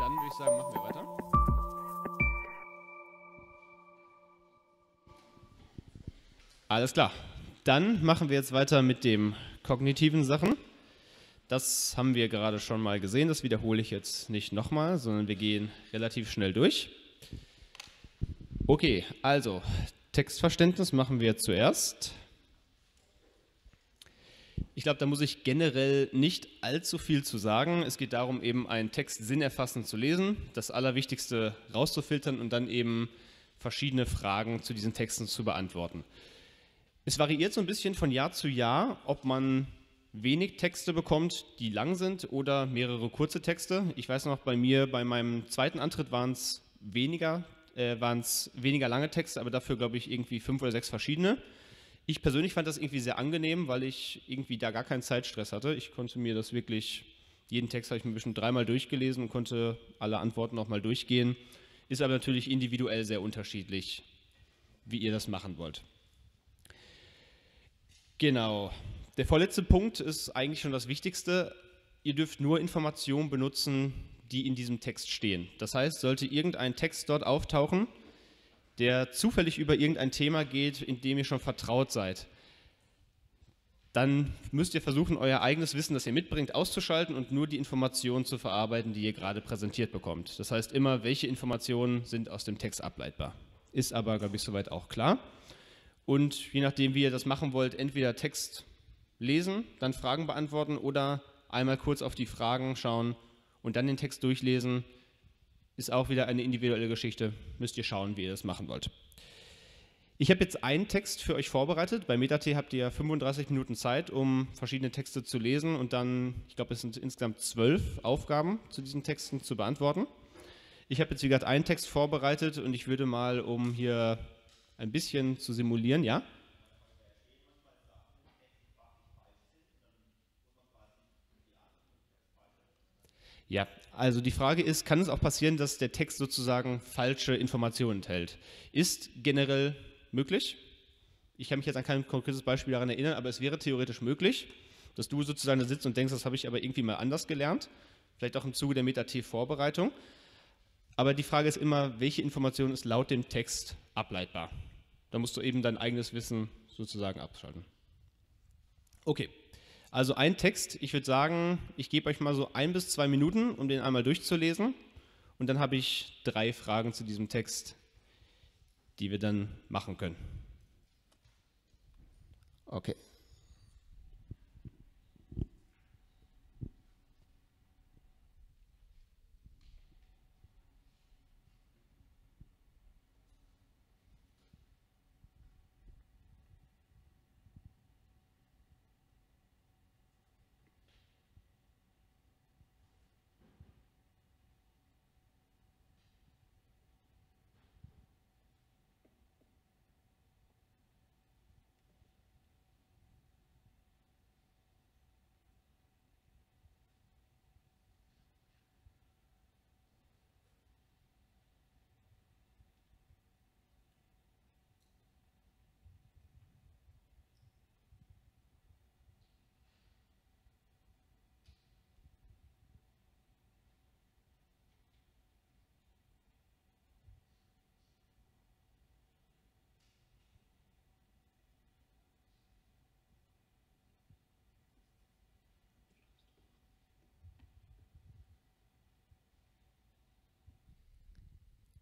dann würde ich sagen, machen wir weiter. Alles klar. Dann machen wir jetzt weiter mit den kognitiven Sachen. Das haben wir gerade schon mal gesehen, das wiederhole ich jetzt nicht nochmal, sondern wir gehen relativ schnell durch. Okay, also Textverständnis machen wir zuerst. Ich glaube, da muss ich generell nicht allzu viel zu sagen. Es geht darum, eben einen Text sinnerfassend zu lesen, das Allerwichtigste rauszufiltern und dann eben verschiedene Fragen zu diesen Texten zu beantworten. Es variiert so ein bisschen von Jahr zu Jahr, ob man wenig Texte bekommt, die lang sind oder mehrere kurze Texte. Ich weiß noch, bei mir, bei meinem zweiten Antritt waren es weniger, äh, weniger lange Texte, aber dafür glaube ich irgendwie fünf oder sechs verschiedene. Ich persönlich fand das irgendwie sehr angenehm, weil ich irgendwie da gar keinen Zeitstress hatte. Ich konnte mir das wirklich, jeden Text habe ich mir bestimmt dreimal durchgelesen und konnte alle Antworten nochmal durchgehen. Ist aber natürlich individuell sehr unterschiedlich, wie ihr das machen wollt. Genau. Der vorletzte Punkt ist eigentlich schon das Wichtigste. Ihr dürft nur Informationen benutzen, die in diesem Text stehen. Das heißt, sollte irgendein Text dort auftauchen, der zufällig über irgendein Thema geht, in dem ihr schon vertraut seid, dann müsst ihr versuchen, euer eigenes Wissen, das ihr mitbringt, auszuschalten und nur die Informationen zu verarbeiten, die ihr gerade präsentiert bekommt. Das heißt immer, welche Informationen sind aus dem Text ableitbar. Ist aber, glaube ich, soweit auch klar. Und je nachdem, wie ihr das machen wollt, entweder Text lesen, dann Fragen beantworten oder einmal kurz auf die Fragen schauen und dann den Text durchlesen, ist auch wieder eine individuelle Geschichte. Müsst ihr schauen, wie ihr das machen wollt. Ich habe jetzt einen Text für euch vorbereitet. Bei Metat habt ihr 35 Minuten Zeit, um verschiedene Texte zu lesen und dann, ich glaube, es sind insgesamt zwölf Aufgaben zu diesen Texten zu beantworten. Ich habe jetzt, wie gesagt, einen Text vorbereitet und ich würde mal, um hier ein bisschen zu simulieren, ja? Ja, also die Frage ist, kann es auch passieren, dass der Text sozusagen falsche Informationen enthält? Ist generell möglich. Ich kann mich jetzt an kein konkretes Beispiel daran erinnern, aber es wäre theoretisch möglich, dass du sozusagen da sitzt und denkst, das habe ich aber irgendwie mal anders gelernt. Vielleicht auch im Zuge der Meta-T-Vorbereitung. Aber die Frage ist immer, welche Information ist laut dem Text ableitbar? Da musst du eben dein eigenes Wissen sozusagen abschalten. Okay. Also ein Text, ich würde sagen, ich gebe euch mal so ein bis zwei Minuten, um den einmal durchzulesen. Und dann habe ich drei Fragen zu diesem Text, die wir dann machen können. Okay.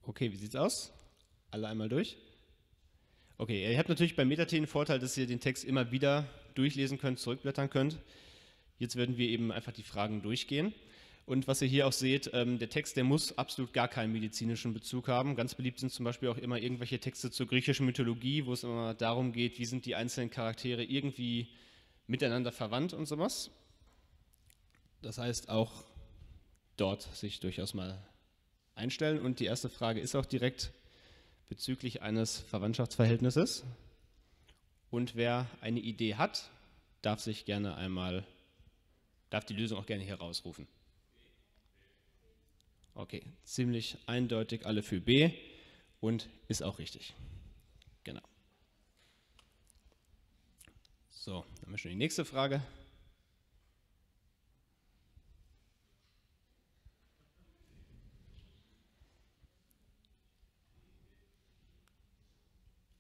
Okay, wie sieht's aus? Alle einmal durch? Okay, ihr habt natürlich beim Metat den Vorteil, dass ihr den Text immer wieder durchlesen könnt, zurückblättern könnt. Jetzt werden wir eben einfach die Fragen durchgehen. Und was ihr hier auch seht, ähm, der Text, der muss absolut gar keinen medizinischen Bezug haben. Ganz beliebt sind zum Beispiel auch immer irgendwelche Texte zur griechischen Mythologie, wo es immer darum geht, wie sind die einzelnen Charaktere irgendwie miteinander verwandt und sowas. Das heißt, auch dort sich durchaus mal einstellen. Und die erste Frage ist auch direkt bezüglich eines Verwandtschaftsverhältnisses. Und wer eine Idee hat, darf sich gerne einmal, darf die Lösung auch gerne hier rausrufen. Okay, ziemlich eindeutig alle für B und ist auch richtig. Genau. So, dann haben wir schon die nächste Frage.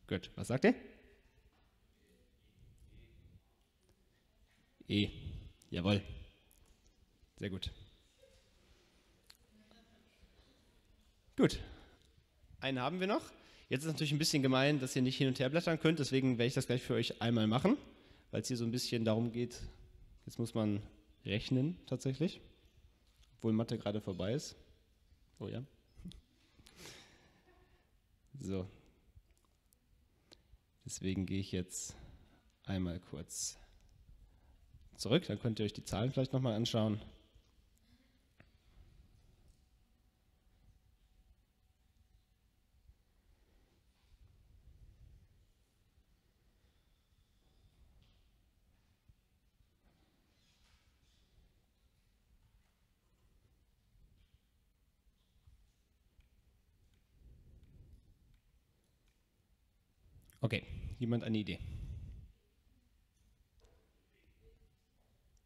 Gut, was sagt ihr? E. Jawohl. Sehr gut. Gut. Einen haben wir noch. Jetzt ist natürlich ein bisschen gemein, dass ihr nicht hin und her blättern könnt, deswegen werde ich das gleich für euch einmal machen, weil es hier so ein bisschen darum geht, jetzt muss man rechnen tatsächlich, obwohl Mathe gerade vorbei ist. Oh ja. So. Deswegen gehe ich jetzt einmal kurz zurück, dann könnt ihr euch die Zahlen vielleicht nochmal anschauen. Okay, jemand eine Idee?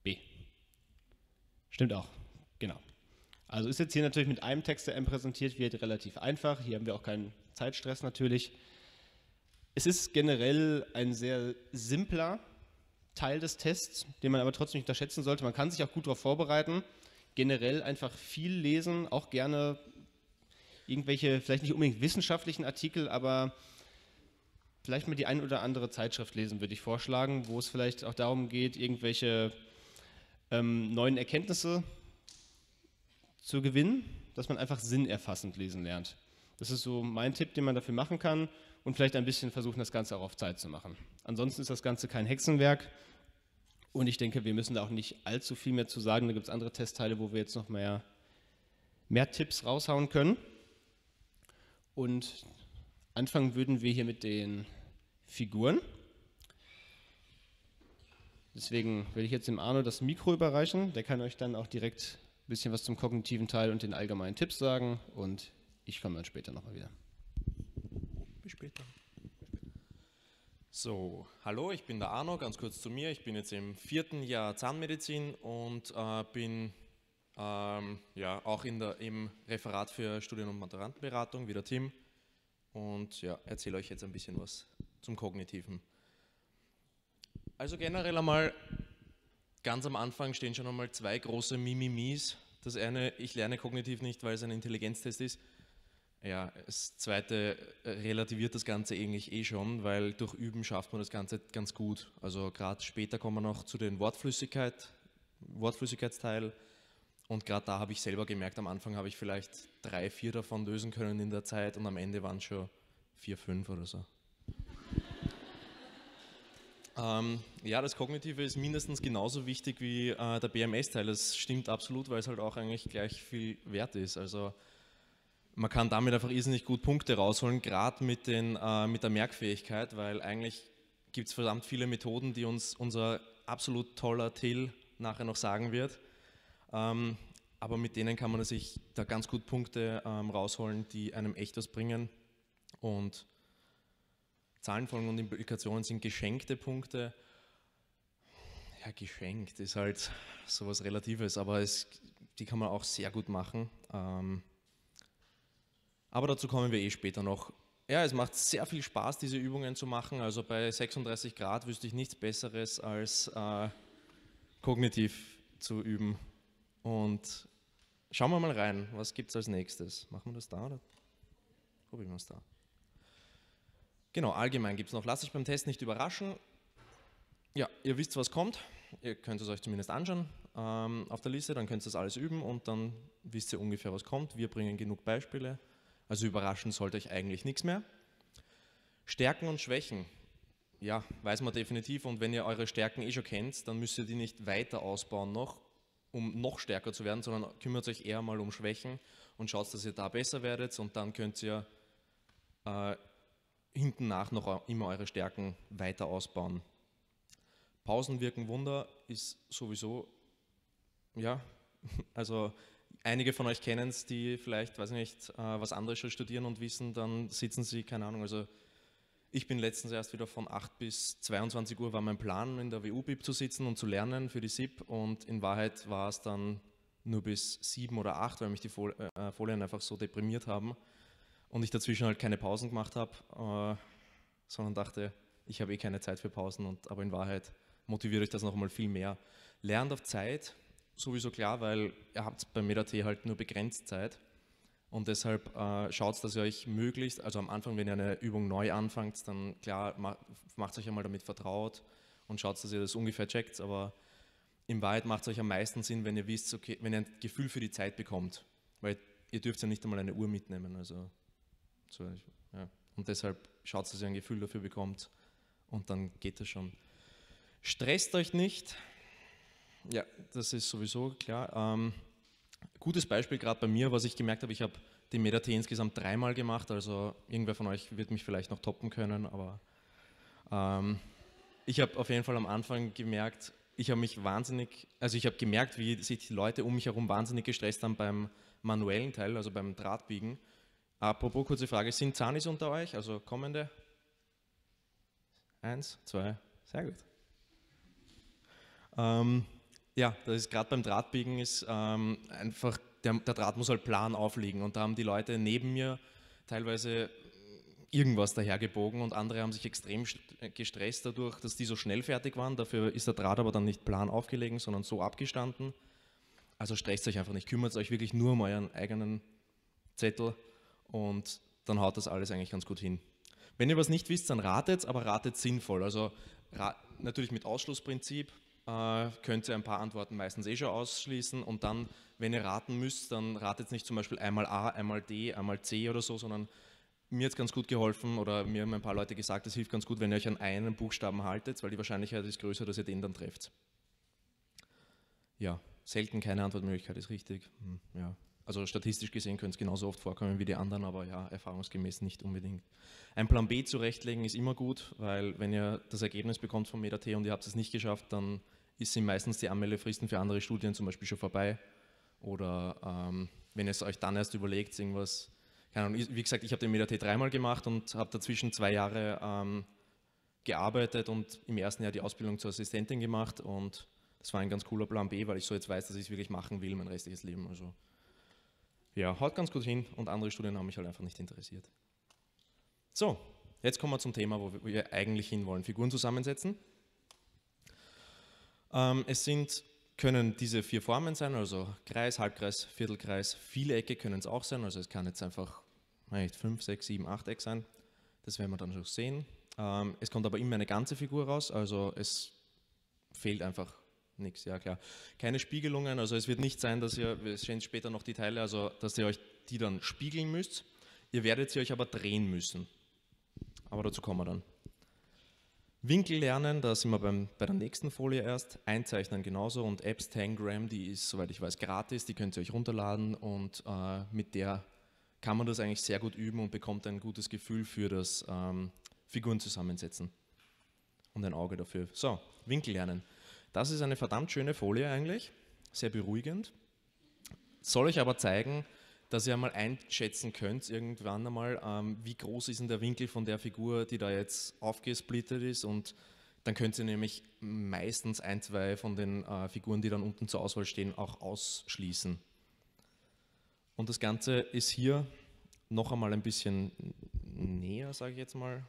B. Stimmt auch, genau. Also ist jetzt hier natürlich mit einem Text, der M präsentiert wird, relativ einfach. Hier haben wir auch keinen Zeitstress natürlich. Es ist generell ein sehr simpler Teil des Tests, den man aber trotzdem nicht unterschätzen sollte. Man kann sich auch gut darauf vorbereiten. Generell einfach viel lesen, auch gerne irgendwelche, vielleicht nicht unbedingt wissenschaftlichen Artikel, aber vielleicht mal die ein oder andere Zeitschrift lesen, würde ich vorschlagen, wo es vielleicht auch darum geht, irgendwelche ähm, neuen Erkenntnisse zu gewinnen, dass man einfach sinnerfassend lesen lernt. Das ist so mein Tipp, den man dafür machen kann und vielleicht ein bisschen versuchen, das Ganze auch auf Zeit zu machen. Ansonsten ist das Ganze kein Hexenwerk und ich denke, wir müssen da auch nicht allzu viel mehr zu sagen. Da gibt es andere Testteile, wo wir jetzt noch mehr, mehr Tipps raushauen können. Und Anfangen würden wir hier mit den Figuren. Deswegen will ich jetzt dem Arno das Mikro überreichen. Der kann euch dann auch direkt ein bisschen was zum kognitiven Teil und den allgemeinen Tipps sagen. Und ich komme dann später nochmal wieder. Bis später. So, hallo, ich bin der Arno, ganz kurz zu mir. Ich bin jetzt im vierten Jahr Zahnmedizin und äh, bin ähm, ja, auch in der, im Referat für Studien- und Maturantenberatung, wie der Tim und ja, erzähle euch jetzt ein bisschen was zum Kognitiven. Also generell einmal, ganz am Anfang stehen schon einmal zwei große Mimimis. Das eine, ich lerne kognitiv nicht, weil es ein Intelligenztest ist. Ja, das zweite relativiert das Ganze eigentlich eh schon, weil durch Üben schafft man das Ganze ganz gut. Also gerade später kommen wir noch zu den Wortflüssigkeit, Wortflüssigkeitsteil und gerade da habe ich selber gemerkt, am Anfang habe ich vielleicht drei, vier davon lösen können in der Zeit und am Ende waren schon vier, fünf oder so. Ähm, ja, das Kognitive ist mindestens genauso wichtig wie äh, der BMS-Teil. Das stimmt absolut, weil es halt auch eigentlich gleich viel wert ist. Also man kann damit einfach irrsinnig gut Punkte rausholen, gerade mit, äh, mit der Merkfähigkeit, weil eigentlich gibt es verdammt viele Methoden, die uns unser absolut toller Till nachher noch sagen wird. Ähm, aber mit denen kann man sich da ganz gut Punkte ähm, rausholen, die einem echt was bringen. Und Zahlenfolgen und Implikationen sind geschenkte Punkte. Ja, geschenkt ist halt sowas Relatives, aber es, die kann man auch sehr gut machen. Ähm, aber dazu kommen wir eh später noch. Ja, es macht sehr viel Spaß, diese Übungen zu machen. Also bei 36 Grad wüsste ich nichts Besseres als äh, kognitiv zu üben. Und schauen wir mal rein, was gibt es als nächstes? Machen wir das da oder probieren wir es da? Genau, allgemein gibt es noch, lasst euch beim Test nicht überraschen. Ja, ihr wisst, was kommt. Ihr könnt es euch zumindest anschauen ähm, auf der Liste, dann könnt ihr das alles üben und dann wisst ihr ungefähr, was kommt. Wir bringen genug Beispiele. Also überraschen sollte euch eigentlich nichts mehr. Stärken und Schwächen. Ja, weiß man definitiv. Und wenn ihr eure Stärken eh schon kennt, dann müsst ihr die nicht weiter ausbauen noch, um noch stärker zu werden, sondern kümmert euch eher mal um Schwächen und schaut, dass ihr da besser werdet und dann könnt ihr äh, hinten nach noch immer eure Stärken weiter ausbauen. Pausen wirken Wunder ist sowieso, ja, also einige von euch kennen es, die vielleicht, weiß ich nicht, äh, was anderes schon studieren und wissen, dann sitzen sie, keine Ahnung, also ich bin letztens erst wieder von 8 bis 22 Uhr war mein Plan, in der WU-BIP zu sitzen und zu lernen für die SIP und in Wahrheit war es dann nur bis 7 oder 8, weil mich die äh, Folien einfach so deprimiert haben und ich dazwischen halt keine Pausen gemacht habe, äh, sondern dachte, ich habe eh keine Zeit für Pausen, und, aber in Wahrheit motiviert euch das noch mal viel mehr. Lernt auf Zeit, sowieso klar, weil ihr habt beim MetaT halt nur begrenzt Zeit und deshalb äh, schaut, dass ihr euch möglichst, also am Anfang, wenn ihr eine Übung neu anfangt, dann klar, macht euch einmal damit vertraut und schaut, dass ihr das ungefähr checkt, aber in Wahrheit macht es euch am meisten Sinn, wenn ihr wisst, okay, wenn ihr ein Gefühl für die Zeit bekommt, weil ihr dürft ja nicht einmal eine Uhr mitnehmen, also so, ja. und deshalb schaut, dass ihr ein Gefühl dafür bekommt und dann geht das schon. Stresst euch nicht, ja, das ist sowieso klar. Ähm, gutes Beispiel gerade bei mir, was ich gemerkt habe, ich habe den MetaT insgesamt dreimal gemacht, also irgendwer von euch wird mich vielleicht noch toppen können, aber ähm, ich habe auf jeden Fall am Anfang gemerkt, ich habe mich wahnsinnig, also ich habe gemerkt, wie sich die Leute um mich herum wahnsinnig gestresst haben beim manuellen Teil, also beim Drahtbiegen. Apropos kurze Frage, sind Zanis unter euch, also kommende? Eins, zwei, sehr gut. Ähm, ja, das ist gerade beim Drahtbiegen ist ähm, einfach, der, der Draht muss halt plan aufliegen und da haben die Leute neben mir teilweise irgendwas dahergebogen und andere haben sich extrem gestresst dadurch, dass die so schnell fertig waren. Dafür ist der Draht aber dann nicht plan aufgelegen, sondern so abgestanden. Also stresst euch einfach nicht, kümmert euch wirklich nur um euren eigenen Zettel und dann haut das alles eigentlich ganz gut hin. Wenn ihr was nicht wisst, dann ratet, aber ratet sinnvoll. Also natürlich mit Ausschlussprinzip äh, könnt ihr ein paar Antworten meistens eh schon ausschließen und dann, wenn ihr raten müsst, dann ratet nicht zum Beispiel einmal A, einmal D, einmal C oder so, sondern mir hat es ganz gut geholfen oder mir haben ein paar Leute gesagt, es hilft ganz gut, wenn ihr euch an einen Buchstaben haltet, weil die Wahrscheinlichkeit ist größer, dass ihr den dann trefft. Ja, selten keine Antwortmöglichkeit ist richtig. Hm, ja. Also statistisch gesehen könnte es genauso oft vorkommen wie die anderen, aber ja, erfahrungsgemäß nicht unbedingt. Ein Plan B zurechtlegen ist immer gut, weil wenn ihr das Ergebnis bekommt vom MetaT und ihr habt es nicht geschafft, dann sind meistens die Anmeldefristen für andere Studien zum Beispiel schon vorbei. Oder ähm, wenn ihr es euch dann erst überlegt, irgendwas keine Ahnung, wie gesagt, ich habe den MetaT dreimal gemacht und habe dazwischen zwei Jahre ähm, gearbeitet und im ersten Jahr die Ausbildung zur Assistentin gemacht und das war ein ganz cooler Plan B, weil ich so jetzt weiß, dass ich es wirklich machen will, mein restliches Leben. Also ja, haut ganz gut hin und andere Studien haben mich halt einfach nicht interessiert. So, jetzt kommen wir zum Thema, wo wir eigentlich hinwollen. Figuren zusammensetzen. Ähm, es sind können diese vier Formen sein, also Kreis, Halbkreis, Viertelkreis, Vielecke können es auch sein, also es kann jetzt einfach nicht, 5, 6, 7, 8 Eck sein, das werden wir dann schon sehen. Ähm, es kommt aber immer eine ganze Figur raus, also es fehlt einfach nichts, ja klar. Keine Spiegelungen, also es wird nicht sein, dass ihr, wir sehen später noch die Teile, also dass ihr euch die dann spiegeln müsst, ihr werdet sie euch aber drehen müssen. Aber dazu kommen wir dann. Winkel lernen, da sind wir beim, bei der nächsten Folie erst. Einzeichnen genauso und Apps Tangram, die ist, soweit ich weiß, gratis, die könnt ihr euch runterladen und äh, mit der kann man das eigentlich sehr gut üben und bekommt ein gutes Gefühl für das ähm, Figuren zusammensetzen und ein Auge dafür. So, Winkel lernen. Das ist eine verdammt schöne Folie eigentlich, sehr beruhigend. Soll euch aber zeigen, dass ihr einmal einschätzen könnt, irgendwann einmal, ähm, wie groß ist denn der Winkel von der Figur, die da jetzt aufgesplittet ist und dann könnt ihr nämlich meistens ein, zwei von den äh, Figuren, die dann unten zur Auswahl stehen, auch ausschließen. Und das Ganze ist hier noch einmal ein bisschen näher, sage ich jetzt mal,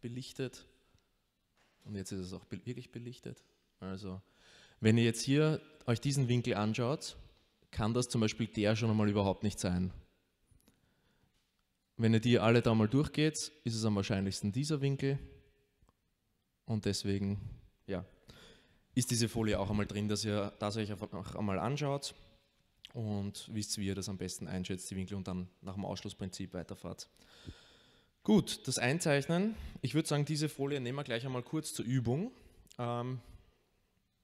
belichtet. Und jetzt ist es auch wirklich belichtet. Also, wenn ihr jetzt hier euch diesen Winkel anschaut, kann das zum Beispiel der schon einmal überhaupt nicht sein. Wenn ihr die alle da mal durchgeht, ist es am wahrscheinlichsten dieser Winkel. Und deswegen, ja, ist diese Folie auch einmal drin, dass ihr das euch einfach einmal anschaut und wisst, wie ihr das am besten einschätzt, die Winkel, und dann nach dem Ausschlussprinzip weiterfahrt. Gut, das Einzeichnen. Ich würde sagen, diese Folie nehmen wir gleich einmal kurz zur Übung. Ähm,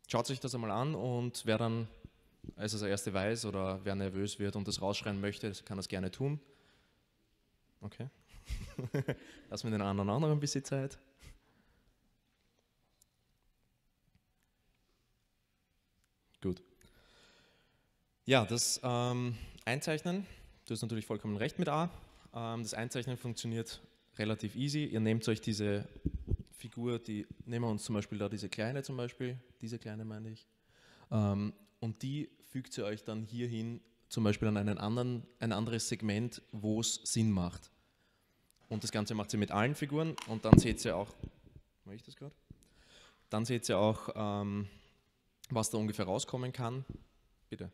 schaut sich das einmal an und wer dann als das erste weiß oder wer nervös wird und das rausschreien möchte, kann das gerne tun. Okay. Lassen wir den anderen auch noch ein bisschen Zeit. Gut. Ja, das ähm, Einzeichnen, du hast natürlich vollkommen recht mit A. Ähm, das Einzeichnen funktioniert relativ easy. Ihr nehmt euch diese Figur, die nehmen wir uns zum Beispiel da diese kleine zum Beispiel, diese kleine meine ich, ähm, und die fügt ihr euch dann hierhin zum Beispiel an einen anderen, ein anderes Segment, wo es Sinn macht. und das Ganze macht ihr mit allen Figuren und dann seht ihr auch, mache ich das gerade? Dann seht ihr auch, ähm, was da ungefähr rauskommen kann. Bitte.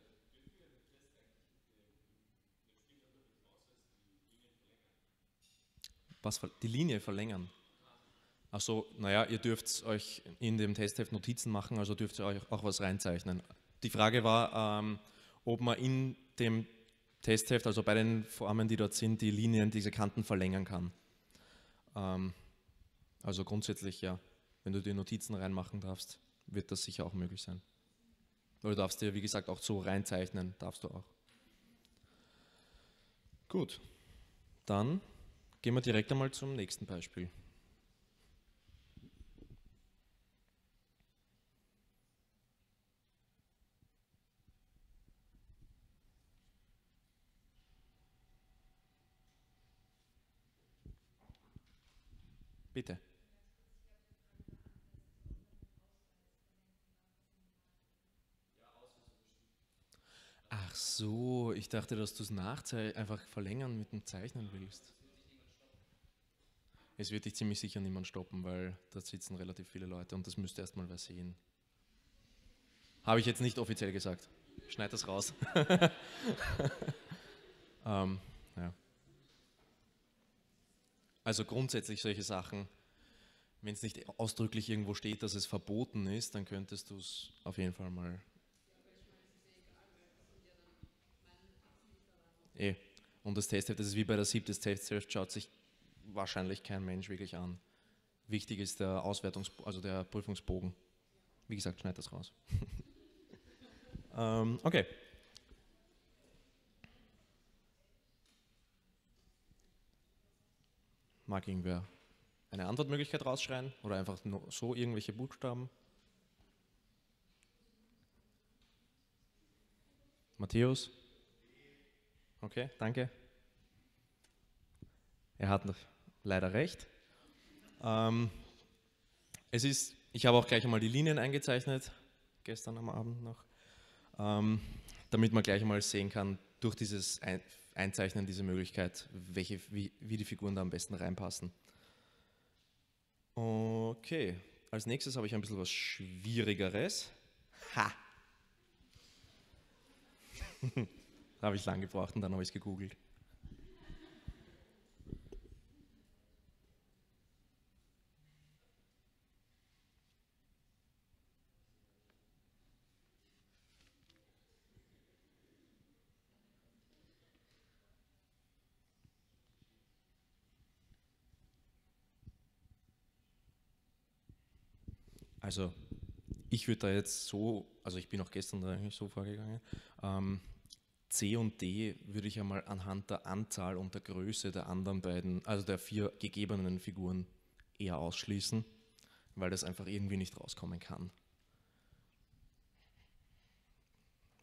Was, die Linie verlängern. Also, naja, ihr dürft euch in dem Testheft Notizen machen, also dürft ihr euch auch was reinzeichnen. Die Frage war, ähm, ob man in dem Testheft, also bei den Formen, die dort sind, die Linien, diese Kanten verlängern kann. Ähm, also grundsätzlich ja, wenn du dir Notizen reinmachen darfst, wird das sicher auch möglich sein. Oder darfst dir, wie gesagt, auch so reinzeichnen, darfst du auch. Gut, dann gehen wir direkt einmal zum nächsten Beispiel. Bitte. Ach so, ich dachte, dass du es einfach verlängern mit dem Zeichnen willst. Es wird dich ziemlich sicher niemand stoppen, weil da sitzen relativ viele Leute und das müsste erstmal wer sehen. Habe ich jetzt nicht offiziell gesagt. Schneid das raus. ähm, ja. Also grundsätzlich solche Sachen, wenn es nicht ausdrücklich irgendwo steht, dass es verboten ist, dann könntest du es auf jeden Fall mal. Eh. Und das Testheft, das ist wie bei der SIP, das Testheft schaut sich wahrscheinlich kein Mensch wirklich an. Wichtig ist der Auswertungs-, also der Prüfungsbogen. Wie gesagt, schneid das raus. ähm, okay. Mag irgendwer eine Antwortmöglichkeit rausschreien oder einfach so irgendwelche Buchstaben? Matthäus? Okay, danke. Er hat leider recht. Ähm, es ist, ich habe auch gleich einmal die Linien eingezeichnet, gestern am Abend noch, ähm, damit man gleich einmal sehen kann, durch dieses Einzeichnen diese Möglichkeit, welche, wie, wie die Figuren da am besten reinpassen. Okay, als nächstes habe ich ein bisschen was Schwierigeres. Ha! da habe ich lang gebraucht und dann habe ich es gegoogelt. Also ich würde da jetzt so, also ich bin auch gestern da so vorgegangen, ähm, C und D würde ich einmal anhand der Anzahl und der Größe der anderen beiden, also der vier gegebenen Figuren eher ausschließen, weil das einfach irgendwie nicht rauskommen kann.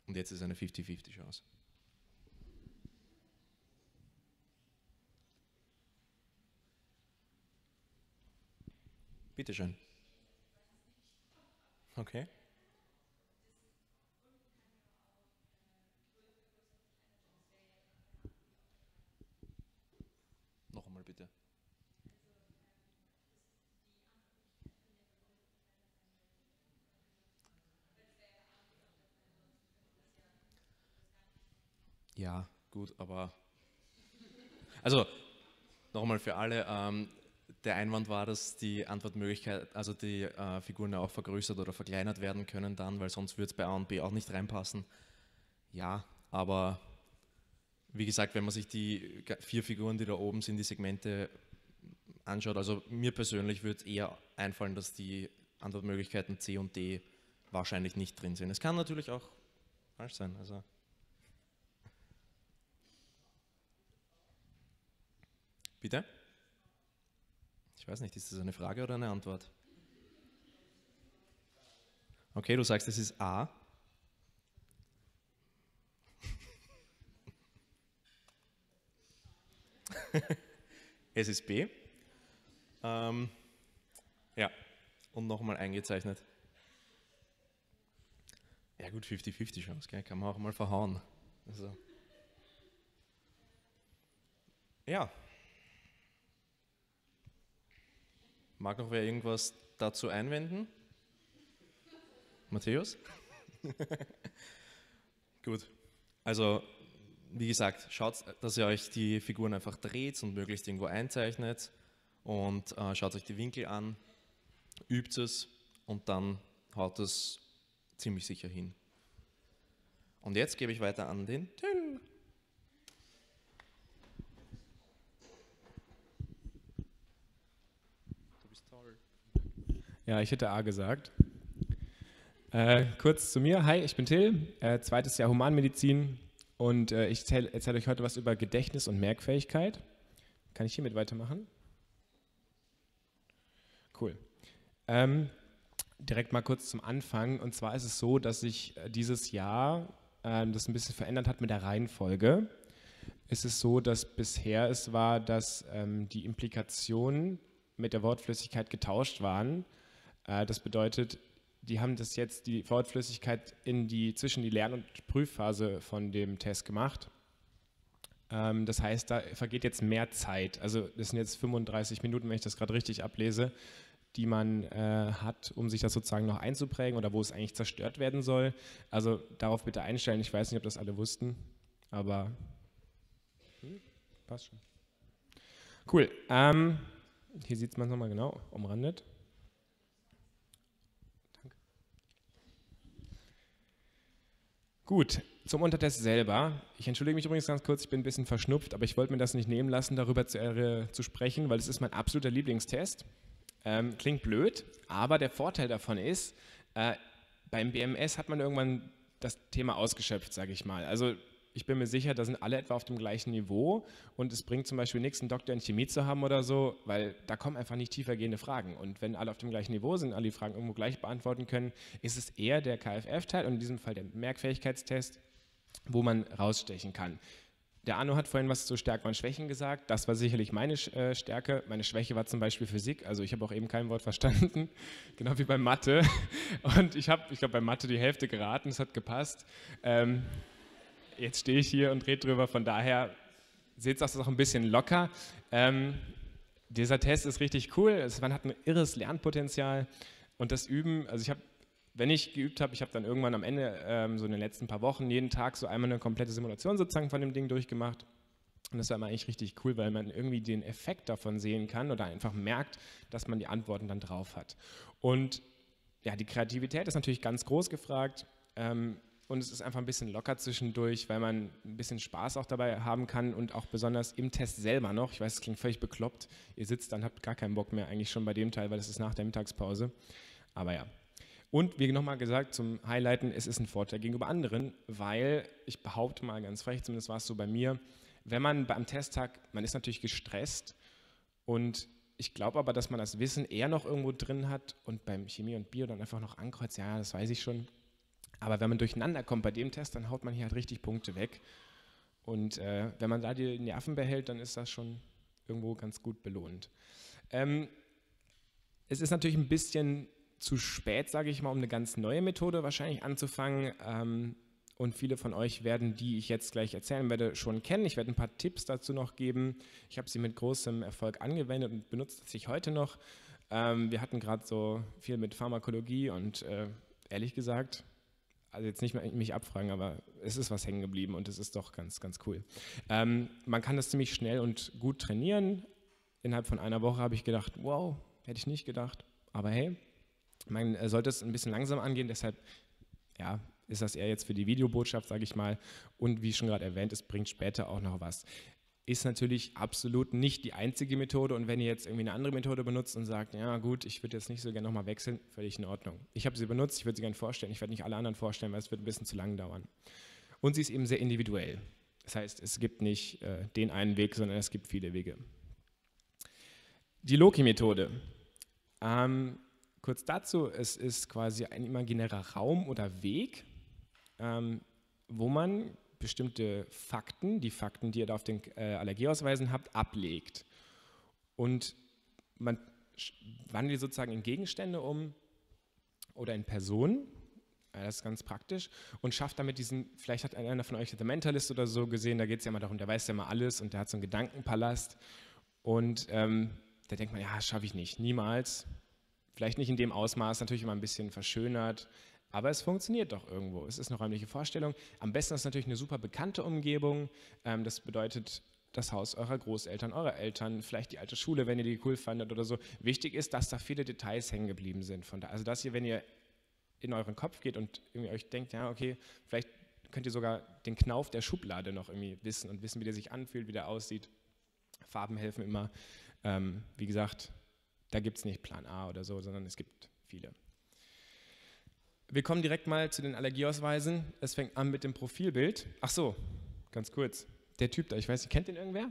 Und jetzt ist eine 50-50 Chance. Bitteschön. Okay. Noch einmal bitte. Ja, gut, aber also nochmal für alle, ähm, der Einwand war, dass die Antwortmöglichkeit, also die äh, Figuren auch vergrößert oder verkleinert werden können dann, weil sonst würde es bei A und B auch nicht reinpassen. Ja, aber wie gesagt, wenn man sich die vier Figuren, die da oben sind, die Segmente anschaut, also mir persönlich würde es eher einfallen, dass die Antwortmöglichkeiten C und D wahrscheinlich nicht drin sind. Es kann natürlich auch falsch sein. Also Bitte? Ich weiß nicht, ist das eine Frage oder eine Antwort? Okay, du sagst, es ist A. es ist B. Ähm, ja, und nochmal eingezeichnet. Ja gut, 50-50 Chance, gell? kann man auch mal verhauen. Also. Ja, Mag noch wer irgendwas dazu einwenden? Matthäus? Gut. Also, wie gesagt, schaut, dass ihr euch die Figuren einfach dreht und möglichst irgendwo einzeichnet und äh, schaut euch die Winkel an, übt es und dann haut es ziemlich sicher hin. Und jetzt gebe ich weiter an den Till. Ja, ich hätte A gesagt. Äh, kurz zu mir. Hi, ich bin Till, äh, zweites Jahr Humanmedizin und äh, ich erzähle erzähl euch heute was über Gedächtnis und Merkfähigkeit. Kann ich hiermit weitermachen? Cool. Ähm, direkt mal kurz zum Anfang. Und zwar ist es so, dass sich äh, dieses Jahr ähm, das ein bisschen verändert hat mit der Reihenfolge. Es ist so, dass bisher es war, dass ähm, die Implikationen mit der Wortflüssigkeit getauscht waren. Äh, das bedeutet, die haben das jetzt, die Wortflüssigkeit in die, zwischen die Lern- und Prüfphase von dem Test gemacht. Ähm, das heißt, da vergeht jetzt mehr Zeit. Also das sind jetzt 35 Minuten, wenn ich das gerade richtig ablese, die man äh, hat, um sich das sozusagen noch einzuprägen oder wo es eigentlich zerstört werden soll. Also darauf bitte einstellen. Ich weiß nicht, ob das alle wussten, aber hm, passt schon. Cool. Ähm, hier sieht man es nochmal genau, umrandet. Gut, zum Untertest selber. Ich entschuldige mich übrigens ganz kurz, ich bin ein bisschen verschnupft, aber ich wollte mir das nicht nehmen lassen, darüber zu, äh, zu sprechen, weil es ist mein absoluter Lieblingstest. Ähm, klingt blöd, aber der Vorteil davon ist, äh, beim BMS hat man irgendwann das Thema ausgeschöpft, sage ich mal. Also ich bin mir sicher, da sind alle etwa auf dem gleichen Niveau und es bringt zum Beispiel nichts, einen Doktor in Chemie zu haben oder so, weil da kommen einfach nicht tiefergehende Fragen. Und wenn alle auf dem gleichen Niveau sind, alle die Fragen irgendwo gleich beantworten können, ist es eher der KFF-Teil und in diesem Fall der Merkfähigkeitstest, wo man rausstechen kann. Der Arno hat vorhin was zu Stärken und Schwächen gesagt. Das war sicherlich meine äh, Stärke. Meine Schwäche war zum Beispiel Physik. Also ich habe auch eben kein Wort verstanden, genau wie bei Mathe. Und ich habe, ich glaube, bei Mathe die Hälfte geraten. Es hat gepasst. Ähm, jetzt stehe ich hier und rede drüber. Von daher seht das auch ein bisschen locker. Ähm, dieser Test ist richtig cool. Es, man hat ein irres Lernpotenzial und das Üben. Also ich habe, wenn ich geübt habe, ich habe dann irgendwann am Ende ähm, so in den letzten paar Wochen jeden Tag so einmal eine komplette Simulation sozusagen von dem Ding durchgemacht. Und das war immer eigentlich richtig cool, weil man irgendwie den Effekt davon sehen kann oder einfach merkt, dass man die Antworten dann drauf hat. Und ja, die Kreativität ist natürlich ganz groß gefragt. Ähm, und es ist einfach ein bisschen locker zwischendurch, weil man ein bisschen Spaß auch dabei haben kann und auch besonders im Test selber noch. Ich weiß, es klingt völlig bekloppt. Ihr sitzt dann, habt gar keinen Bock mehr eigentlich schon bei dem Teil, weil es ist nach der Mittagspause. Aber ja. Und wie nochmal gesagt, zum Highlighten, es ist ein Vorteil gegenüber anderen, weil ich behaupte mal ganz frech, zumindest war es so bei mir, wenn man beim Testtag, man ist natürlich gestresst und ich glaube aber, dass man das Wissen eher noch irgendwo drin hat und beim Chemie und Bio dann einfach noch ankreuzt, ja, das weiß ich schon, aber wenn man durcheinander kommt bei dem Test, dann haut man hier halt richtig Punkte weg. Und äh, wenn man da die Nerven behält, dann ist das schon irgendwo ganz gut belohnt. Ähm, es ist natürlich ein bisschen zu spät, sage ich mal, um eine ganz neue Methode wahrscheinlich anzufangen. Ähm, und viele von euch werden, die ich jetzt gleich erzählen werde, schon kennen. Ich werde ein paar Tipps dazu noch geben. Ich habe sie mit großem Erfolg angewendet und benutze sie heute noch. Ähm, wir hatten gerade so viel mit Pharmakologie und äh, ehrlich gesagt, also jetzt nicht mich abfragen, aber es ist was hängen geblieben und es ist doch ganz, ganz cool. Ähm, man kann das ziemlich schnell und gut trainieren. Innerhalb von einer Woche habe ich gedacht, wow, hätte ich nicht gedacht. Aber hey, man äh, sollte es ein bisschen langsam angehen, deshalb ja, ist das eher jetzt für die Videobotschaft, sage ich mal. Und wie schon gerade erwähnt, es bringt später auch noch was ist natürlich absolut nicht die einzige Methode. Und wenn ihr jetzt irgendwie eine andere Methode benutzt und sagt, ja gut, ich würde jetzt nicht so gerne nochmal wechseln, völlig in Ordnung. Ich habe sie benutzt, ich würde sie gerne vorstellen. Ich werde nicht alle anderen vorstellen, weil es wird ein bisschen zu lang dauern. Und sie ist eben sehr individuell. Das heißt, es gibt nicht äh, den einen Weg, sondern es gibt viele Wege. Die Loki-Methode. Ähm, kurz dazu, es ist quasi ein imaginärer Raum oder Weg, ähm, wo man bestimmte Fakten, die Fakten, die ihr da auf den äh, Allergieausweisen habt, ablegt. Und man wandelt sozusagen in Gegenstände um oder in Personen, das ist ganz praktisch, und schafft damit diesen, vielleicht hat einer von euch The Mentalist oder so gesehen, da geht es ja immer darum, der weiß ja immer alles und der hat so einen Gedankenpalast. Und ähm, da denkt man, ja, schaffe ich nicht, niemals. Vielleicht nicht in dem Ausmaß, natürlich immer ein bisschen verschönert, aber es funktioniert doch irgendwo. Es ist eine räumliche Vorstellung. Am besten ist natürlich eine super bekannte Umgebung. Ähm, das bedeutet das Haus eurer Großeltern, eurer Eltern, vielleicht die alte Schule, wenn ihr die cool fandet oder so. Wichtig ist, dass da viele Details hängen geblieben sind. Von da, also dass ihr, wenn ihr in euren Kopf geht und irgendwie euch denkt, ja, okay, vielleicht könnt ihr sogar den Knauf der Schublade noch irgendwie wissen und wissen, wie der sich anfühlt, wie der aussieht. Farben helfen immer. Ähm, wie gesagt, da gibt es nicht Plan A oder so, sondern es gibt viele. Wir kommen direkt mal zu den Allergieausweisen. Es fängt an mit dem Profilbild. Ach so, ganz kurz. Der Typ da, ich weiß nicht, kennt den irgendwer?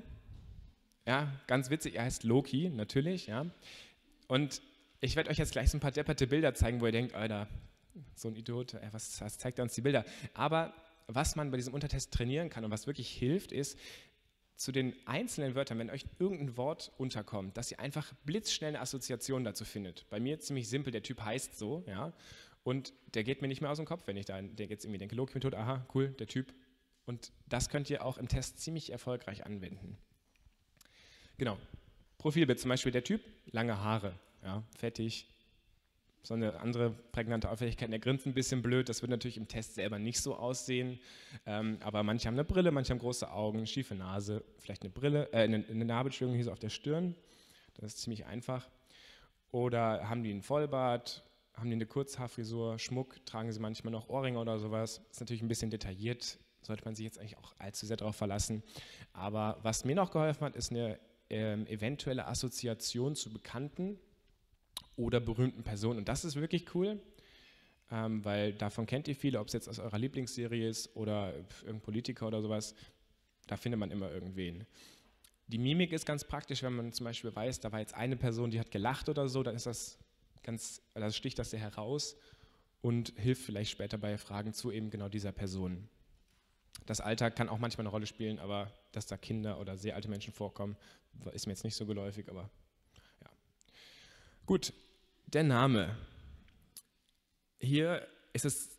Ja, ganz witzig, er heißt Loki, natürlich, ja. Und ich werde euch jetzt gleich so ein paar depperte Bilder zeigen, wo ihr denkt, Alter, so ein Idiot, was, was zeigt er uns die Bilder? Aber was man bei diesem Untertest trainieren kann und was wirklich hilft, ist, zu den einzelnen Wörtern, wenn euch irgendein Wort unterkommt, dass ihr einfach blitzschnell eine Assoziation dazu findet. Bei mir ziemlich simpel, der Typ heißt so, ja, und der geht mir nicht mehr aus dem Kopf, wenn ich da jetzt irgendwie denke, Loki-Methode, aha, cool, der Typ. Und das könnt ihr auch im Test ziemlich erfolgreich anwenden. Genau. Profilbild zum Beispiel der Typ, lange Haare, ja, fettig, so eine andere prägnante Auffälligkeit. Der grinst ein bisschen blöd, das wird natürlich im Test selber nicht so aussehen, ähm, aber manche haben eine Brille, manche haben große Augen, schiefe Nase, vielleicht eine Brille, äh, eine, eine Narbelschwingung hier so auf der Stirn, das ist ziemlich einfach. Oder haben die einen Vollbart, haben die eine Kurzhaarfrisur, Schmuck, tragen sie manchmal noch Ohrringe oder sowas. Ist natürlich ein bisschen detailliert, sollte man sich jetzt eigentlich auch allzu sehr darauf verlassen. Aber was mir noch geholfen hat, ist eine ähm, eventuelle Assoziation zu bekannten oder berühmten Personen. Und das ist wirklich cool, ähm, weil davon kennt ihr viele, ob es jetzt aus eurer Lieblingsserie ist oder irgendein Politiker oder sowas. Da findet man immer irgendwen. Die Mimik ist ganz praktisch, wenn man zum Beispiel weiß, da war jetzt eine Person, die hat gelacht oder so, dann ist das ganz, das sticht das sehr heraus und hilft vielleicht später bei Fragen zu eben genau dieser Person. Das Alter kann auch manchmal eine Rolle spielen, aber dass da Kinder oder sehr alte Menschen vorkommen, ist mir jetzt nicht so geläufig, aber ja. Gut, der Name. Hier ist es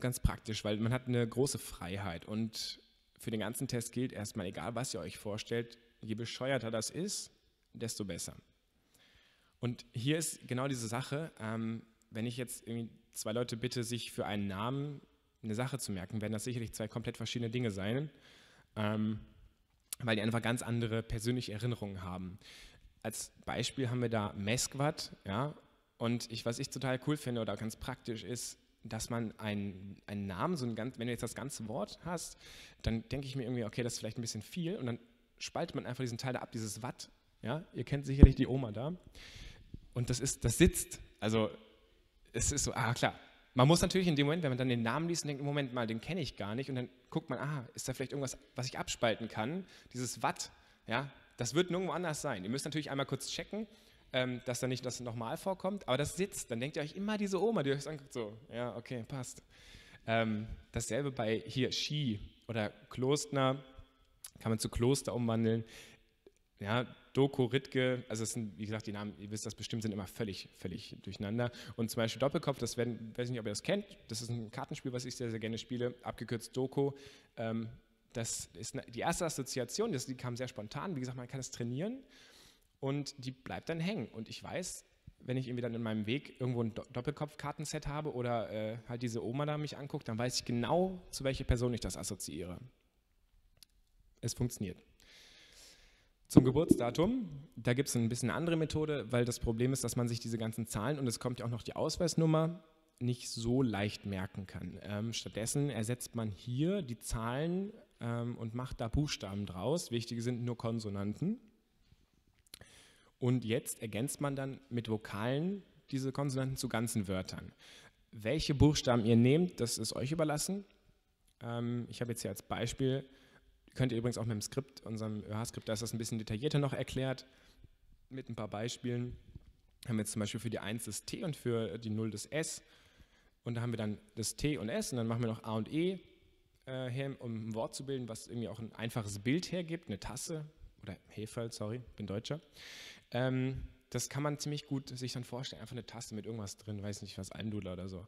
ganz praktisch, weil man hat eine große Freiheit und für den ganzen Test gilt erstmal, egal was ihr euch vorstellt, je bescheuerter das ist, desto besser. Und hier ist genau diese Sache, ähm, wenn ich jetzt zwei Leute bitte, sich für einen Namen eine Sache zu merken, werden das sicherlich zwei komplett verschiedene Dinge sein, ähm, weil die einfach ganz andere persönliche Erinnerungen haben. Als Beispiel haben wir da Mesquat, ja, und ich, was ich total cool finde oder ganz praktisch ist, dass man einen, einen Namen, so ein ganz, wenn du jetzt das ganze Wort hast, dann denke ich mir irgendwie, okay, das ist vielleicht ein bisschen viel und dann spaltet man einfach diesen Teil da ab, dieses Watt. Ja, ihr kennt sicherlich die Oma da. Und das ist, das sitzt. Also es ist so, ah klar. Man muss natürlich in dem Moment, wenn man dann den Namen liest, denkt, Moment mal, den kenne ich gar nicht. Und dann guckt man, ah, ist da vielleicht irgendwas, was ich abspalten kann? Dieses Watt, ja, das wird nirgendwo anders sein. Ihr müsst natürlich einmal kurz checken, ähm, dass da nicht das nochmal vorkommt, aber das sitzt. Dann denkt ihr euch immer diese Oma, die euch anguckt, so, ja, okay, passt. Ähm, dasselbe bei hier Ski oder Klostner, kann man zu Kloster umwandeln. Ja, Doku, Ritke, also es sind, wie gesagt, die Namen, ihr wisst das bestimmt, sind immer völlig, völlig durcheinander. Und zum Beispiel Doppelkopf, das werden, weiß nicht, ob ihr das kennt, das ist ein Kartenspiel, was ich sehr, sehr gerne spiele, abgekürzt Doku. Ähm, das ist eine, die erste Assoziation, das, die kam sehr spontan, wie gesagt, man kann es trainieren und die bleibt dann hängen. Und ich weiß, wenn ich irgendwie dann in meinem Weg irgendwo ein Doppelkopf-Kartenset habe oder äh, halt diese Oma da mich anguckt, dann weiß ich genau, zu welcher Person ich das assoziiere. Es funktioniert. Zum Geburtsdatum, da gibt es ein bisschen eine andere Methode, weil das Problem ist, dass man sich diese ganzen Zahlen und es kommt ja auch noch die Ausweisnummer nicht so leicht merken kann. Ähm, stattdessen ersetzt man hier die Zahlen ähm, und macht da Buchstaben draus. Wichtige sind nur Konsonanten. Und jetzt ergänzt man dann mit Vokalen diese Konsonanten zu ganzen Wörtern. Welche Buchstaben ihr nehmt, das ist euch überlassen. Ähm, ich habe jetzt hier als Beispiel Könnt ihr übrigens auch mit dem Skript, unserem ÖH-Skript, da ist das ein bisschen detaillierter noch erklärt, mit ein paar Beispielen. Haben wir jetzt zum Beispiel für die 1 das T und für die 0 das S. Und da haben wir dann das T und S und dann machen wir noch A und E äh, her, um ein Wort zu bilden, was irgendwie auch ein einfaches Bild hergibt, eine Tasse oder Hefe, sorry, bin Deutscher. Ähm, das kann man ziemlich gut sich dann vorstellen, einfach eine Tasse mit irgendwas drin, weiß nicht was, Almdudler oder so.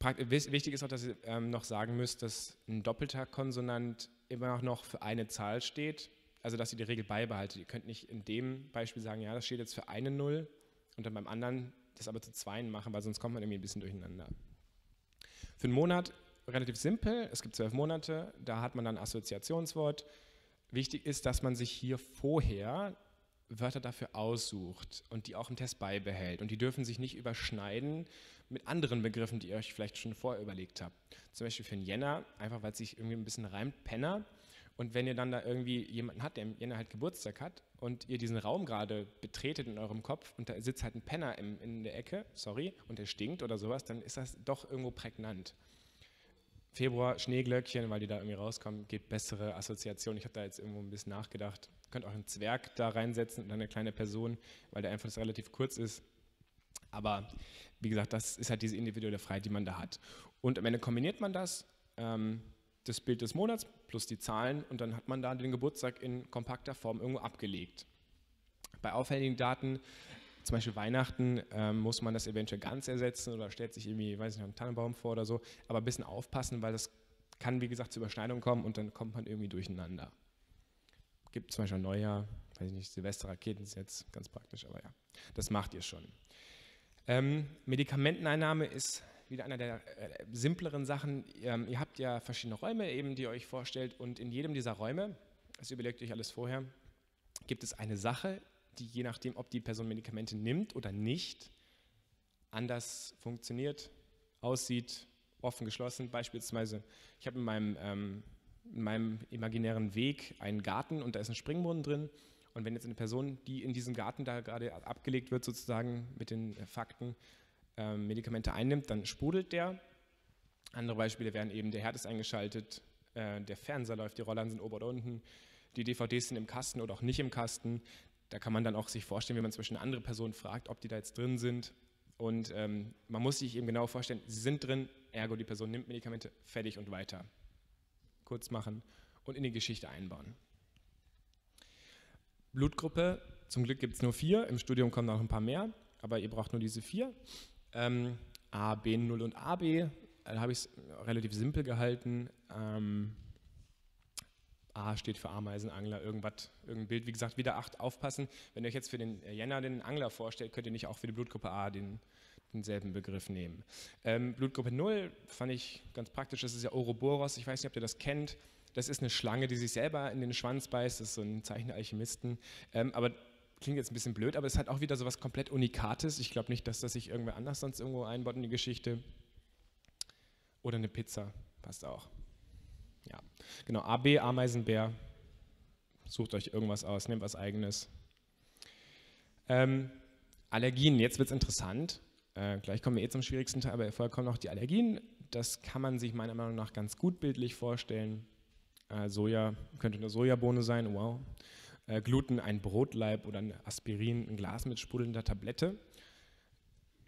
Wichtig ist auch, dass ihr ähm, noch sagen müsst, dass ein doppelter Konsonant immer noch für eine Zahl steht. also dass ihr die Regel beibehaltet. Ihr könnt nicht in dem Beispiel sagen, ja, das steht jetzt für eine Null und dann beim anderen das aber zu zweien machen, weil sonst kommt man irgendwie ein bisschen durcheinander. Für einen Monat relativ simpel, es gibt zwölf Monate, da hat man dann Assoziationswort. Wichtig ist, dass man sich hier vorher Wörter dafür aussucht und die auch im Test beibehält. Und die dürfen sich nicht überschneiden mit anderen Begriffen, die ihr euch vielleicht schon vorher überlegt habt. Zum Beispiel für einen Jänner, einfach weil es sich irgendwie ein bisschen reimt, Penner. Und wenn ihr dann da irgendwie jemanden habt, der im Jänner halt Geburtstag hat und ihr diesen Raum gerade betretet in eurem Kopf und da sitzt halt ein Penner im, in der Ecke, sorry, und der stinkt oder sowas, dann ist das doch irgendwo prägnant. Februar, Schneeglöckchen, weil die da irgendwie rauskommen, gibt bessere Assoziationen. Ich habe da jetzt irgendwo ein bisschen nachgedacht. Könnt auch einen Zwerg da reinsetzen und eine kleine Person, weil der einfach relativ kurz ist. Aber wie gesagt, das ist halt diese individuelle Freiheit, die man da hat. Und am Ende kombiniert man das, ähm, das Bild des Monats plus die Zahlen und dann hat man da den Geburtstag in kompakter Form irgendwo abgelegt. Bei auffälligen Daten zum Beispiel Weihnachten ähm, muss man das eventuell ganz ersetzen oder stellt sich irgendwie, weiß ich nicht, einen Tannenbaum vor oder so, aber ein bisschen aufpassen, weil das kann, wie gesagt, zu Überschneidungen kommen und dann kommt man irgendwie durcheinander. Gibt zum Beispiel Neujahr, weiß ich nicht, Silvesterraketen ist jetzt ganz praktisch, aber ja, das macht ihr schon. Ähm, Medikamenteneinnahme ist wieder einer der äh, simpleren Sachen. Ähm, ihr habt ja verschiedene Räume, eben, die ihr euch vorstellt, und in jedem dieser Räume, das überlegt euch alles vorher, gibt es eine Sache, die je nachdem, ob die Person Medikamente nimmt oder nicht, anders funktioniert, aussieht, offen, geschlossen. Beispielsweise, ich habe in meinem, ähm, in meinem imaginären Weg einen Garten und da ist ein Springbrunnen drin. Und wenn jetzt eine Person, die in diesem Garten da gerade abgelegt wird, sozusagen mit den Fakten, äh, Medikamente einnimmt, dann sprudelt der. Andere Beispiele wären eben, der Herd ist eingeschaltet, äh, der Fernseher läuft, die Rollern sind oben oder unten, die DVDs sind im Kasten oder auch nicht im Kasten, da kann man dann auch sich vorstellen, wie man eine andere Person fragt, ob die da jetzt drin sind. Und ähm, man muss sich eben genau vorstellen, sie sind drin, ergo die Person nimmt Medikamente, fertig und weiter. Kurz machen und in die Geschichte einbauen. Blutgruppe, zum Glück gibt es nur vier, im Studium kommen noch ein paar mehr, aber ihr braucht nur diese vier. Ähm, A, B0 und AB, da habe ich es relativ simpel gehalten. Ähm, A steht für Ameisenangler, irgendwas, irgendein Bild. Wie gesagt, wieder acht aufpassen. Wenn ihr euch jetzt für den Jänner den Angler vorstellt, könnt ihr nicht auch für die Blutgruppe A den, denselben Begriff nehmen. Ähm, Blutgruppe 0 fand ich ganz praktisch, das ist ja Ouroboros, ich weiß nicht, ob ihr das kennt. Das ist eine Schlange, die sich selber in den Schwanz beißt, das ist so ein Zeichen der Alchemisten. Ähm, aber klingt jetzt ein bisschen blöd, aber es hat auch wieder so was komplett Unikates. Ich glaube nicht, dass das sich irgendwer anders sonst irgendwo einbaut in die Geschichte. Oder eine Pizza, passt auch. Ja, genau. AB, Ameisenbär. Sucht euch irgendwas aus, nehmt was eigenes. Ähm, Allergien, jetzt wird es interessant. Äh, gleich kommen wir eh zum schwierigsten Teil, aber vorher kommen noch die Allergien. Das kann man sich meiner Meinung nach ganz gut bildlich vorstellen. Äh, Soja könnte eine Sojabohne sein, wow. Äh, Gluten, ein Brotleib oder ein Aspirin, ein Glas mit sprudelnder Tablette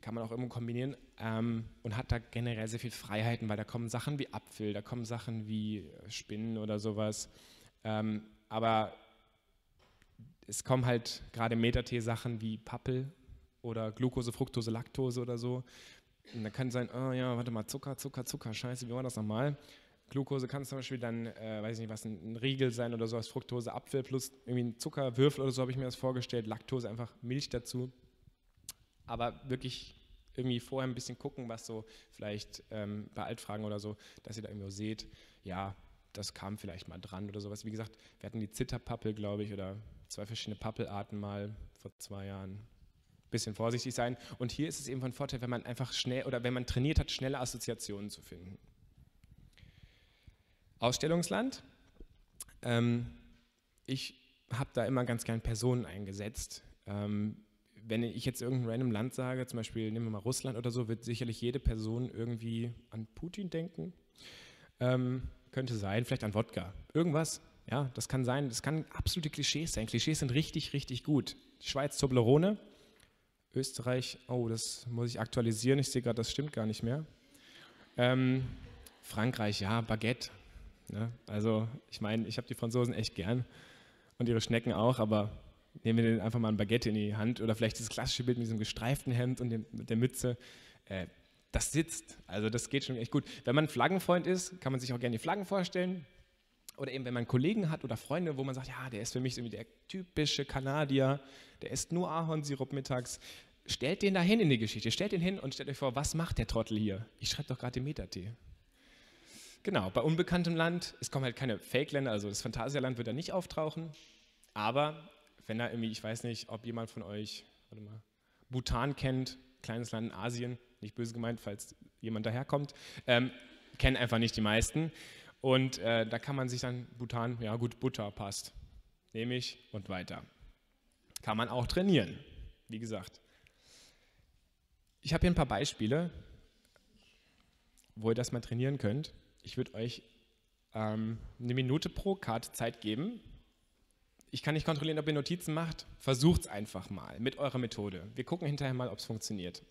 kann man auch immer kombinieren ähm, und hat da generell sehr viel Freiheiten, weil da kommen Sachen wie Apfel, da kommen Sachen wie äh, Spinnen oder sowas. Ähm, aber es kommen halt gerade Metatee-Sachen wie Pappel oder Glucose, Fructose, Laktose oder so. Und da kann sein, oh ja, warte mal, Zucker, Zucker, Zucker, scheiße, wie war das nochmal? Glucose kann zum Beispiel dann, äh, weiß ich nicht was, ein, ein, Riegel sein oder sowas, Fructose, Apfel plus irgendwie ein Zuckerwürfel oder so habe ich mir das vorgestellt, Laktose einfach Milch dazu aber wirklich irgendwie vorher ein bisschen gucken, was so vielleicht ähm, bei Altfragen oder so, dass ihr da irgendwie seht, ja, das kam vielleicht mal dran oder sowas. Wie gesagt, wir hatten die Zitterpappel, glaube ich, oder zwei verschiedene Pappelarten mal vor zwei Jahren. Bisschen vorsichtig sein. Und hier ist es eben von Vorteil, wenn man einfach schnell oder wenn man trainiert hat, schnelle Assoziationen zu finden. Ausstellungsland. Ähm, ich habe da immer ganz gern Personen eingesetzt. Ähm, wenn ich jetzt irgendein random Land sage, zum Beispiel nehmen wir mal Russland oder so, wird sicherlich jede Person irgendwie an Putin denken. Ähm, könnte sein, vielleicht an Wodka. Irgendwas, ja, das kann sein. Das kann absolute Klischees sein. Klischees sind richtig, richtig gut. Schweiz, Toblerone. Österreich, oh, das muss ich aktualisieren. Ich sehe gerade, das stimmt gar nicht mehr. Ähm, Frankreich, ja, Baguette. Ne? Also, ich meine, ich habe die Franzosen echt gern und ihre Schnecken auch, aber nehmen wir einfach mal ein Baguette in die Hand oder vielleicht dieses klassische Bild mit diesem gestreiften Hemd und dem, mit der Mütze. Äh, das sitzt, also das geht schon echt gut. Wenn man Flaggenfreund ist, kann man sich auch gerne die Flaggen vorstellen. Oder eben, wenn man Kollegen hat oder Freunde, wo man sagt, ja, der ist für mich irgendwie der typische Kanadier, der isst nur Ahornsirup mittags. Stellt den da hin in die Geschichte. Stellt den hin und stellt euch vor, was macht der Trottel hier? Ich schreibe doch gerade den Metatee. Genau, bei unbekanntem Land, es kommen halt keine Fake-Länder, also das Phantasialand wird da nicht auftauchen. Aber wenn da irgendwie, ich weiß nicht, ob jemand von euch, warte mal, Bhutan kennt, kleines Land in Asien, nicht böse gemeint, falls jemand daherkommt, ähm, kennen einfach nicht die meisten. Und äh, da kann man sich dann Bhutan, ja gut, Butter passt. Nehme ich und weiter. Kann man auch trainieren, wie gesagt. Ich habe hier ein paar Beispiele, wo ihr das mal trainieren könnt. Ich würde euch ähm, eine Minute pro Card Zeit geben. Ich kann nicht kontrollieren, ob ihr Notizen macht. Versucht es einfach mal mit eurer Methode. Wir gucken hinterher mal, ob es funktioniert.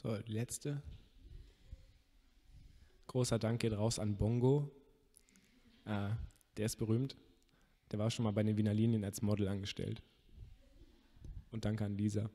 So, die letzte. Großer Dank geht raus an Bongo. Äh, der ist berühmt. Der war schon mal bei den Wiener Linien als Model angestellt. Und danke an Lisa.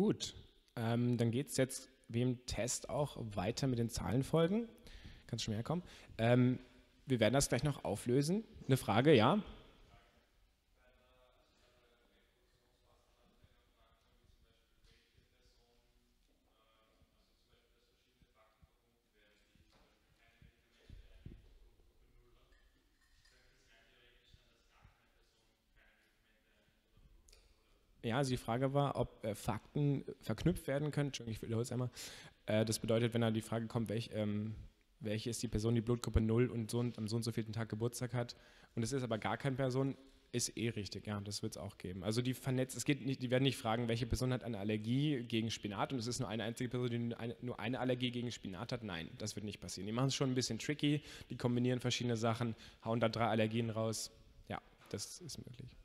Gut, ähm, dann geht es jetzt wie im Test auch weiter mit den Zahlenfolgen. kann es schon mehr kommen. Ähm, wir werden das gleich noch auflösen. Eine Frage, ja? Ja, also die Frage war, ob äh, Fakten verknüpft werden können. Entschuldigung, ich wiederhole es einmal. Äh, das bedeutet, wenn da die Frage kommt, welch, ähm, welche ist die Person, die Blutgruppe 0 und so und am so und so vielen Tag Geburtstag hat, und es ist aber gar keine Person, ist eh richtig, ja, das wird es auch geben. Also die vernetzt, es geht nicht, die werden nicht fragen, welche Person hat eine Allergie gegen Spinat und es ist nur eine einzige Person, die nur eine Allergie gegen Spinat hat. Nein, das wird nicht passieren. Die machen es schon ein bisschen tricky, die kombinieren verschiedene Sachen, hauen da drei Allergien raus. Ja, das ist möglich.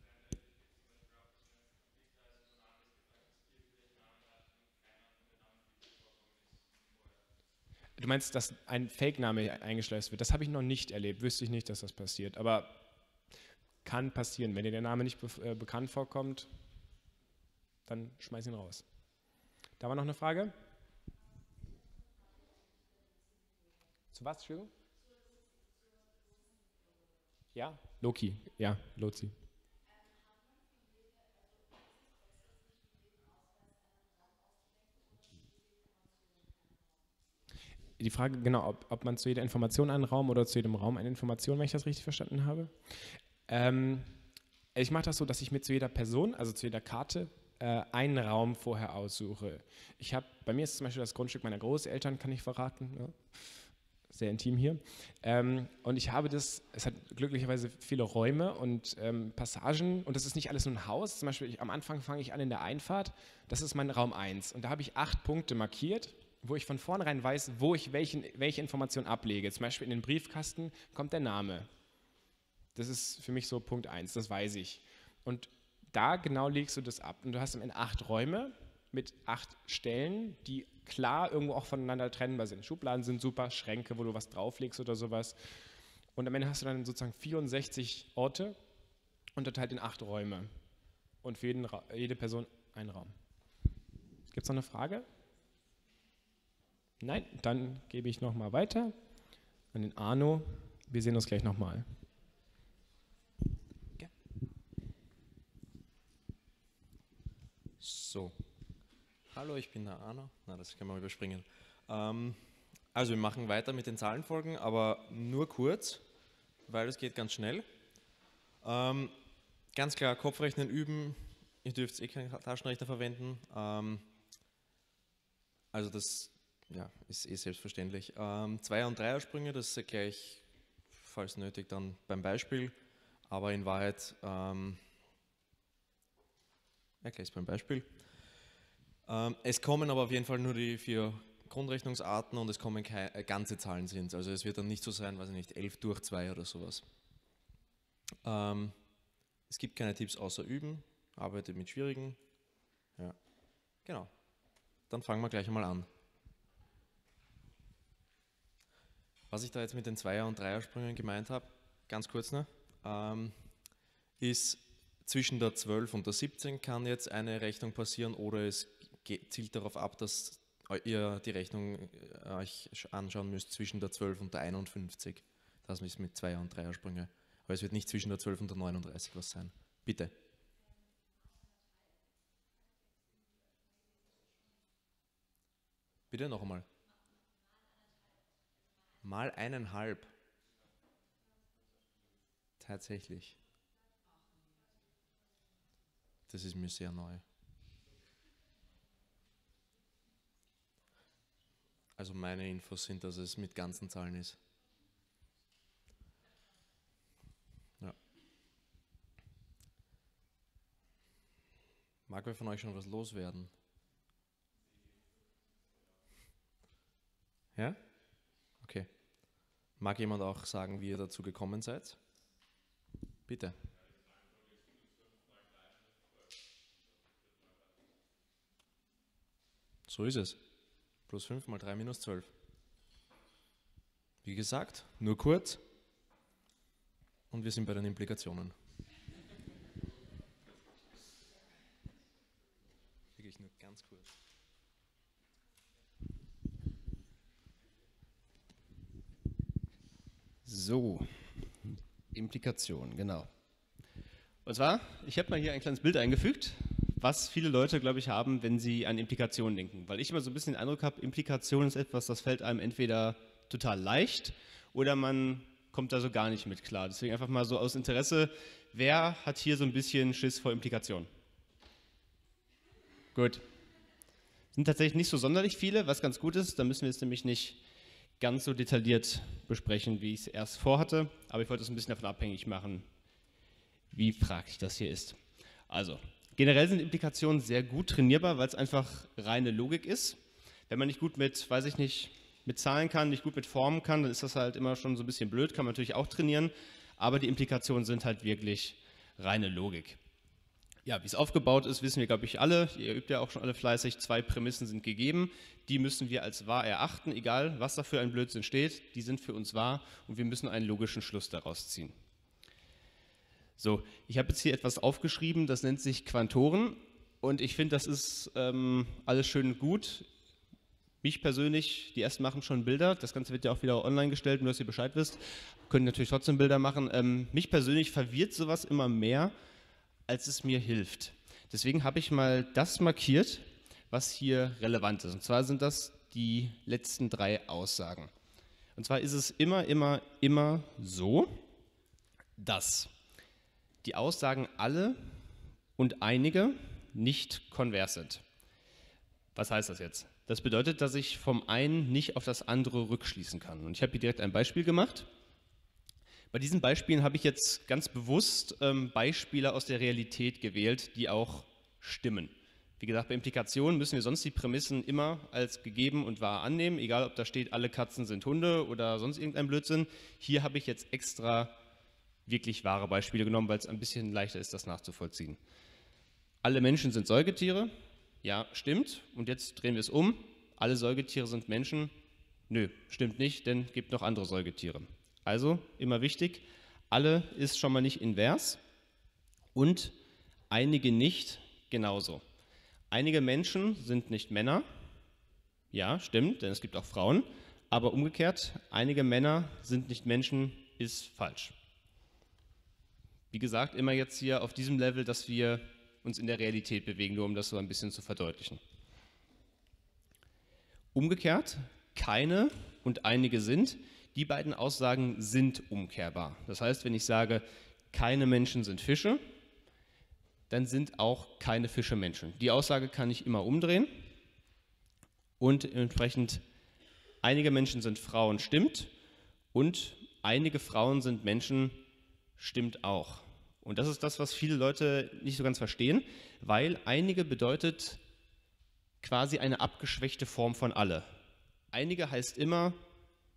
Du meinst, dass ein Fake-Name eingeschleust wird? Das habe ich noch nicht erlebt. Wüsste ich nicht, dass das passiert. Aber kann passieren. Wenn dir der Name nicht be äh, bekannt vorkommt, dann schmeiß ihn raus. Da war noch eine Frage? Zu was, Entschuldigung? Ja, Loki. Ja, Lozi. Die Frage, genau, ob, ob, man zu jeder Information einen Raum oder zu jedem Raum eine Information, wenn ich das richtig verstanden habe. Ähm, ich mache das so, dass ich mir zu jeder Person, also zu jeder Karte, äh, einen Raum vorher aussuche. Ich habe, bei mir ist zum Beispiel das Grundstück meiner Großeltern, kann ich verraten. Ja. Sehr intim hier. Ähm, und ich habe das, es hat glücklicherweise viele Räume und ähm, Passagen und das ist nicht alles nur ein Haus. Zum Beispiel ich, am Anfang fange ich an in der Einfahrt, das ist mein Raum 1 und da habe ich acht Punkte markiert wo ich von vornherein weiß, wo ich welchen, welche Information ablege. Zum Beispiel in den Briefkasten kommt der Name. Das ist für mich so Punkt 1, das weiß ich. Und da genau legst du das ab. Und du hast am Ende acht Räume mit acht Stellen, die klar irgendwo auch voneinander trennbar sind. Schubladen sind super, Schränke, wo du was drauflegst oder sowas. Und am Ende hast du dann sozusagen 64 Orte unterteilt in acht Räume. Und für jeden, jede Person einen Raum. Gibt es noch eine Frage? Nein, dann gebe ich nochmal weiter an den Arno. Wir sehen uns gleich nochmal. So. Hallo, ich bin der Arno. Na, das können wir überspringen. Ähm, also wir machen weiter mit den Zahlenfolgen, aber nur kurz, weil es geht ganz schnell. Ähm, ganz klar, Kopfrechnen üben. Ihr dürft eh keinen Taschenrechner verwenden. Ähm, also das ja, ist eh selbstverständlich. Ähm, Zweier- und Dreiersprünge, das erkläre ich, falls nötig, dann beim Beispiel. Aber in Wahrheit ähm, erkläre ich es beim Beispiel. Ähm, es kommen aber auf jeden Fall nur die vier Grundrechnungsarten und es kommen keine, äh, ganze Zahlen sind. Also es wird dann nicht so sein, weiß ich nicht, 11 durch 2 oder sowas. Ähm, es gibt keine Tipps außer üben, arbeite mit schwierigen. Ja, genau. Dann fangen wir gleich einmal an. Was ich da jetzt mit den Zweier- und Dreiersprüngen gemeint habe, ganz kurz noch, ähm, ist zwischen der 12 und der 17 kann jetzt eine Rechnung passieren oder es zielt darauf ab, dass ihr die Rechnung äh, euch anschauen müsst zwischen der 12 und der 51. Das ist mit Zweier- und Dreiersprünge. Aber es wird nicht zwischen der 12 und der 39 was sein. Bitte. Bitte noch einmal mal eineinhalb. Tatsächlich. Das ist mir sehr neu. Also meine Infos sind, dass es mit ganzen Zahlen ist. Ja. Mag wer von euch schon was loswerden? Ja? Mag jemand auch sagen, wie ihr dazu gekommen seid? Bitte. So ist es. Plus 5 mal 3 minus 12. Wie gesagt, nur kurz. Und wir sind bei den Implikationen. Wirklich nur ganz kurz. So, Implikation, genau. Und zwar, ich habe mal hier ein kleines Bild eingefügt, was viele Leute, glaube ich, haben, wenn sie an Implikationen denken. Weil ich immer so ein bisschen den Eindruck habe, Implikation ist etwas, das fällt einem entweder total leicht oder man kommt da so gar nicht mit klar. Deswegen einfach mal so aus Interesse, wer hat hier so ein bisschen Schiss vor Implikationen? Gut. Sind tatsächlich nicht so sonderlich viele, was ganz gut ist. Da müssen wir es nämlich nicht ganz so detailliert besprechen, wie ich es erst vorhatte. Aber ich wollte es ein bisschen davon abhängig machen, wie fraglich das hier ist. Also, generell sind Implikationen sehr gut trainierbar, weil es einfach reine Logik ist. Wenn man nicht gut mit, weiß ich nicht, mit Zahlen kann, nicht gut mit Formen kann, dann ist das halt immer schon so ein bisschen blöd, kann man natürlich auch trainieren, aber die Implikationen sind halt wirklich reine Logik. Ja, wie es aufgebaut ist, wissen wir, glaube ich, alle. Ihr übt ja auch schon alle fleißig. Zwei Prämissen sind gegeben. Die müssen wir als wahr erachten, egal was da für ein Blödsinn steht. Die sind für uns wahr und wir müssen einen logischen Schluss daraus ziehen. So, ich habe jetzt hier etwas aufgeschrieben, das nennt sich Quantoren. Und ich finde, das ist ähm, alles schön und gut. Mich persönlich, die ersten machen schon Bilder. Das Ganze wird ja auch wieder online gestellt, nur dass ihr Bescheid wisst. Können natürlich trotzdem Bilder machen. Ähm, mich persönlich verwirrt sowas immer mehr, als es mir hilft. Deswegen habe ich mal das markiert, was hier relevant ist. Und zwar sind das die letzten drei Aussagen. Und zwar ist es immer, immer, immer so, dass die Aussagen alle und einige nicht konvers sind. Was heißt das jetzt? Das bedeutet, dass ich vom einen nicht auf das andere rückschließen kann. Und ich habe hier direkt ein Beispiel gemacht. Bei diesen Beispielen habe ich jetzt ganz bewusst ähm, Beispiele aus der Realität gewählt, die auch stimmen. Wie gesagt, bei Implikationen müssen wir sonst die Prämissen immer als gegeben und wahr annehmen, egal ob da steht, alle Katzen sind Hunde oder sonst irgendein Blödsinn. Hier habe ich jetzt extra wirklich wahre Beispiele genommen, weil es ein bisschen leichter ist, das nachzuvollziehen. Alle Menschen sind Säugetiere. Ja, stimmt. Und jetzt drehen wir es um. Alle Säugetiere sind Menschen. Nö, stimmt nicht, denn es gibt noch andere Säugetiere. Also immer wichtig, alle ist schon mal nicht invers und einige nicht genauso. Einige Menschen sind nicht Männer, ja, stimmt, denn es gibt auch Frauen, aber umgekehrt, einige Männer sind nicht Menschen, ist falsch. Wie gesagt, immer jetzt hier auf diesem Level, dass wir uns in der Realität bewegen, nur um das so ein bisschen zu verdeutlichen. Umgekehrt, keine und einige sind, die beiden Aussagen sind umkehrbar. Das heißt, wenn ich sage, keine Menschen sind Fische, dann sind auch keine Fische Menschen. Die Aussage kann ich immer umdrehen und entsprechend einige Menschen sind Frauen stimmt und einige Frauen sind Menschen stimmt auch. Und das ist das, was viele Leute nicht so ganz verstehen, weil einige bedeutet quasi eine abgeschwächte Form von alle. Einige heißt immer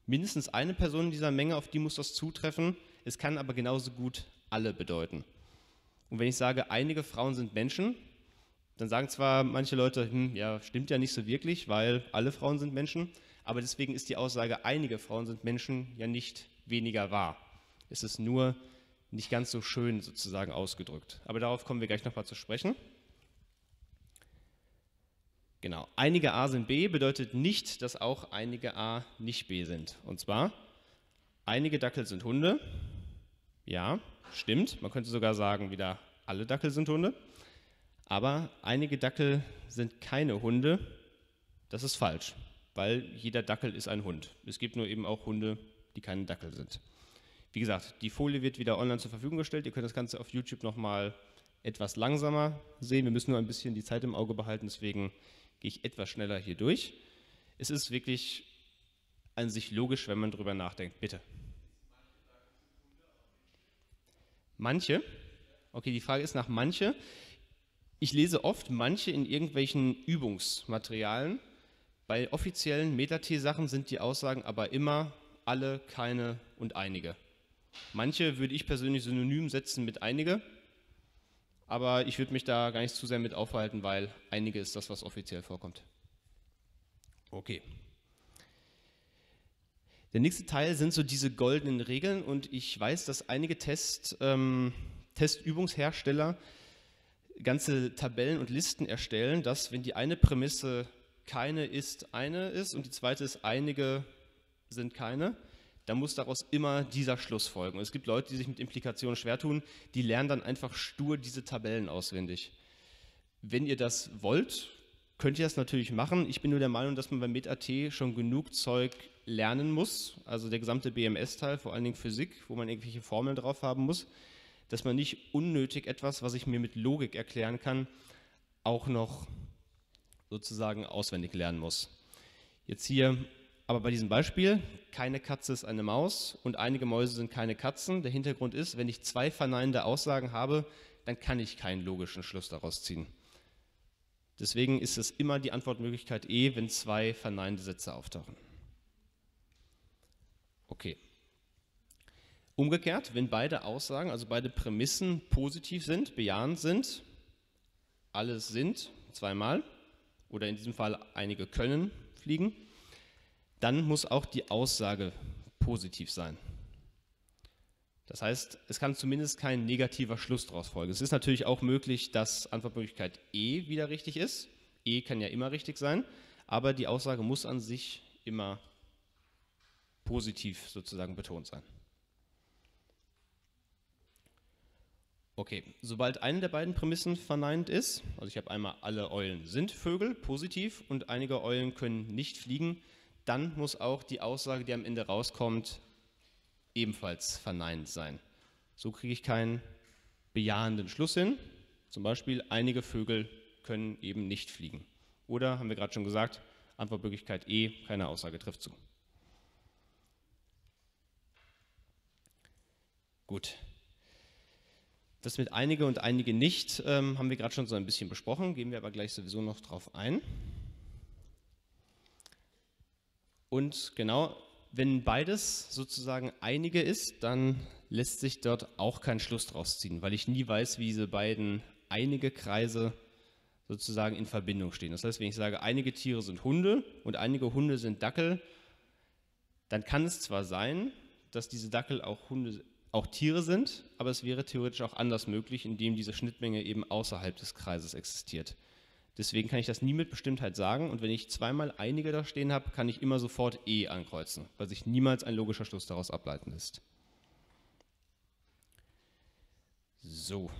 mindestens eine Person in dieser Menge, auf die muss das zutreffen. Es kann aber genauso gut alle bedeuten. Und wenn ich sage, einige Frauen sind Menschen, dann sagen zwar manche Leute, hm, ja, stimmt ja nicht so wirklich, weil alle Frauen sind Menschen, aber deswegen ist die Aussage, einige Frauen sind Menschen, ja nicht weniger wahr. Es ist nur nicht ganz so schön sozusagen ausgedrückt. Aber darauf kommen wir gleich nochmal zu sprechen. Genau, einige A sind B bedeutet nicht, dass auch einige A nicht B sind. Und zwar, einige Dackel sind Hunde. Ja, stimmt. Man könnte sogar sagen, wieder alle Dackel sind Hunde. Aber einige Dackel sind keine Hunde. Das ist falsch, weil jeder Dackel ist ein Hund. Es gibt nur eben auch Hunde, die keine Dackel sind. Wie gesagt, die Folie wird wieder online zur Verfügung gestellt. Ihr könnt das Ganze auf YouTube nochmal etwas langsamer sehen. Wir müssen nur ein bisschen die Zeit im Auge behalten, deswegen gehe ich etwas schneller hier durch. Es ist wirklich an sich logisch, wenn man darüber nachdenkt. Bitte. Manche? Okay, die Frage ist nach manche. Ich lese oft manche in irgendwelchen Übungsmaterialien. Bei offiziellen Metat-Sachen sind die Aussagen aber immer alle, keine und einige. Manche würde ich persönlich synonym setzen mit einige, aber ich würde mich da gar nicht zu sehr mit aufhalten, weil einige ist das, was offiziell vorkommt. Okay. Der nächste Teil sind so diese goldenen Regeln und ich weiß, dass einige Test, ähm, Testübungshersteller ganze Tabellen und Listen erstellen, dass wenn die eine Prämisse keine ist, eine ist und die zweite ist einige sind keine, dann muss daraus immer dieser Schluss folgen. Und es gibt Leute, die sich mit Implikationen schwer tun, die lernen dann einfach stur diese Tabellen auswendig. Wenn ihr das wollt, könnt ihr das natürlich machen. Ich bin nur der Meinung, dass man beim MetAT schon genug Zeug lernen muss, also der gesamte BMS-Teil, vor allen Dingen Physik, wo man irgendwelche Formeln drauf haben muss, dass man nicht unnötig etwas, was ich mir mit Logik erklären kann, auch noch sozusagen auswendig lernen muss. Jetzt hier aber bei diesem Beispiel, keine Katze ist eine Maus und einige Mäuse sind keine Katzen. Der Hintergrund ist, wenn ich zwei verneinende Aussagen habe, dann kann ich keinen logischen Schluss daraus ziehen. Deswegen ist es immer die Antwortmöglichkeit E, wenn zwei verneinende Sätze auftauchen. Okay. Umgekehrt, wenn beide Aussagen, also beide Prämissen positiv sind, bejahend sind, alles sind zweimal oder in diesem Fall einige können fliegen, dann muss auch die Aussage positiv sein. Das heißt, es kann zumindest kein negativer Schluss daraus folgen. Es ist natürlich auch möglich, dass Antwortmöglichkeit E wieder richtig ist. E kann ja immer richtig sein, aber die Aussage muss an sich immer positiv sozusagen betont sein. Okay, sobald eine der beiden Prämissen verneint ist, also ich habe einmal alle Eulen sind Vögel, positiv, und einige Eulen können nicht fliegen, dann muss auch die Aussage, die am Ende rauskommt, ebenfalls verneint sein. So kriege ich keinen bejahenden Schluss hin. Zum Beispiel, einige Vögel können eben nicht fliegen. Oder, haben wir gerade schon gesagt, Antwortmöglichkeit E, keine Aussage trifft zu. Gut. Das mit einige und einige nicht ähm, haben wir gerade schon so ein bisschen besprochen, gehen wir aber gleich sowieso noch drauf ein. Und genau, wenn beides sozusagen einige ist, dann lässt sich dort auch kein Schluss draus ziehen, weil ich nie weiß, wie diese beiden einige Kreise sozusagen in Verbindung stehen. Das heißt, wenn ich sage, einige Tiere sind Hunde und einige Hunde sind Dackel, dann kann es zwar sein, dass diese Dackel auch Hunde, auch Tiere sind, aber es wäre theoretisch auch anders möglich, indem diese Schnittmenge eben außerhalb des Kreises existiert. Deswegen kann ich das nie mit Bestimmtheit sagen und wenn ich zweimal einige da stehen habe, kann ich immer sofort E ankreuzen, weil sich niemals ein logischer Schluss daraus ableiten lässt. So,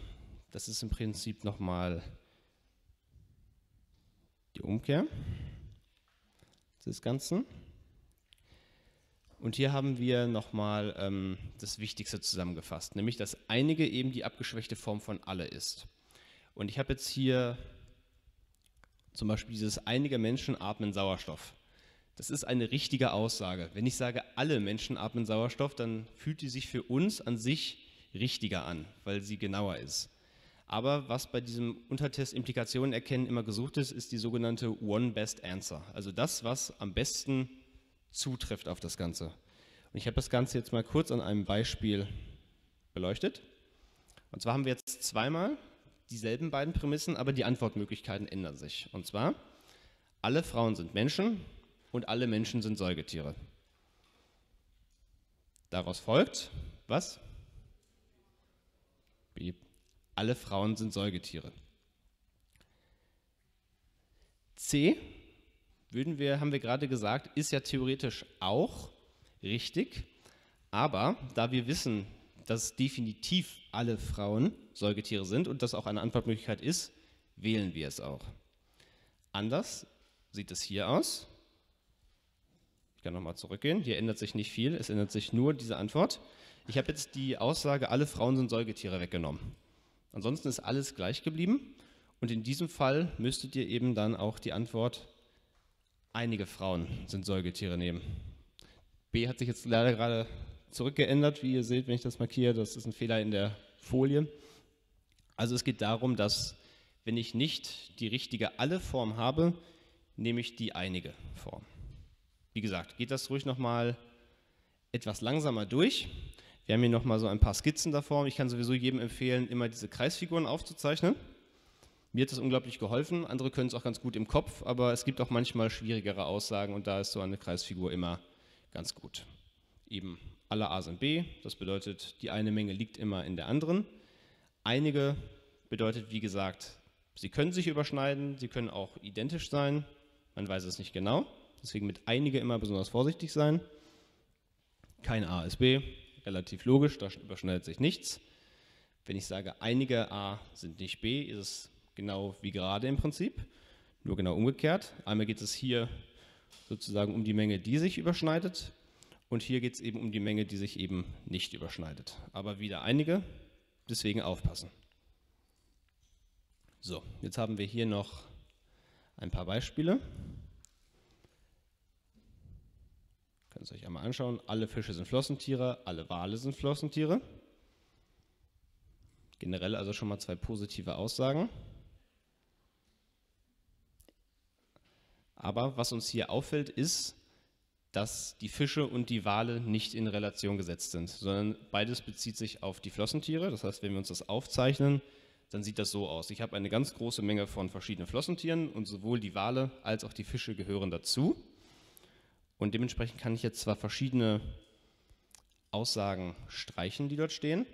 das ist im Prinzip nochmal die Umkehr des Ganzen. Und hier haben wir nochmal ähm, das Wichtigste zusammengefasst, nämlich dass einige eben die abgeschwächte Form von alle ist. Und ich habe jetzt hier zum Beispiel dieses einige Menschen atmen Sauerstoff. Das ist eine richtige Aussage. Wenn ich sage, alle Menschen atmen Sauerstoff, dann fühlt die sich für uns an sich richtiger an, weil sie genauer ist. Aber was bei diesem Untertest Implikationen erkennen immer gesucht ist, ist die sogenannte One Best Answer. Also das, was am besten zutrifft auf das Ganze. Und ich habe das Ganze jetzt mal kurz an einem Beispiel beleuchtet. Und zwar haben wir jetzt zweimal dieselben beiden Prämissen, aber die Antwortmöglichkeiten ändern sich. Und zwar, alle Frauen sind Menschen und alle Menschen sind Säugetiere. Daraus folgt, was? B. Alle Frauen sind Säugetiere. C, würden wir, haben wir gerade gesagt, ist ja theoretisch auch richtig, aber da wir wissen, dass definitiv alle Frauen Säugetiere sind und das auch eine Antwortmöglichkeit ist, wählen wir es auch. Anders sieht es hier aus. Ich kann nochmal zurückgehen. Hier ändert sich nicht viel, es ändert sich nur diese Antwort. Ich habe jetzt die Aussage, alle Frauen sind Säugetiere weggenommen. Ansonsten ist alles gleich geblieben und in diesem Fall müsstet ihr eben dann auch die Antwort, einige Frauen sind Säugetiere nehmen. B hat sich jetzt leider gerade zurückgeändert, wie ihr seht, wenn ich das markiere. Das ist ein Fehler in der Folie. Also es geht darum, dass wenn ich nicht die richtige alle Form habe, nehme ich die einige Form. Wie gesagt, geht das ruhig nochmal etwas langsamer durch. Wir haben hier nochmal so ein paar Skizzen davor. Ich kann sowieso jedem empfehlen, immer diese Kreisfiguren aufzuzeichnen. Mir hat das unglaublich geholfen. Andere können es auch ganz gut im Kopf, aber es gibt auch manchmal schwierigere Aussagen und da ist so eine Kreisfigur immer ganz gut. Eben alle A sind B, das bedeutet, die eine Menge liegt immer in der anderen. Einige bedeutet, wie gesagt, sie können sich überschneiden, sie können auch identisch sein, man weiß es nicht genau, deswegen mit einige immer besonders vorsichtig sein. Kein A ist B, relativ logisch, da überschneidet sich nichts. Wenn ich sage, einige A sind nicht B, ist es genau wie gerade im Prinzip, nur genau umgekehrt. Einmal geht es hier sozusagen um die Menge, die sich überschneidet und hier geht es eben um die Menge, die sich eben nicht überschneidet. Aber wieder einige, deswegen aufpassen. So, jetzt haben wir hier noch ein paar Beispiele. Könnt ihr euch einmal anschauen. Alle Fische sind Flossentiere, alle Wale sind Flossentiere. Generell also schon mal zwei positive Aussagen. Aber was uns hier auffällt, ist, dass die Fische und die Wale nicht in Relation gesetzt sind, sondern beides bezieht sich auf die Flossentiere. Das heißt, wenn wir uns das aufzeichnen, dann sieht das so aus. Ich habe eine ganz große Menge von verschiedenen Flossentieren und sowohl die Wale als auch die Fische gehören dazu. Und dementsprechend kann ich jetzt zwar verschiedene Aussagen streichen, die dort stehen,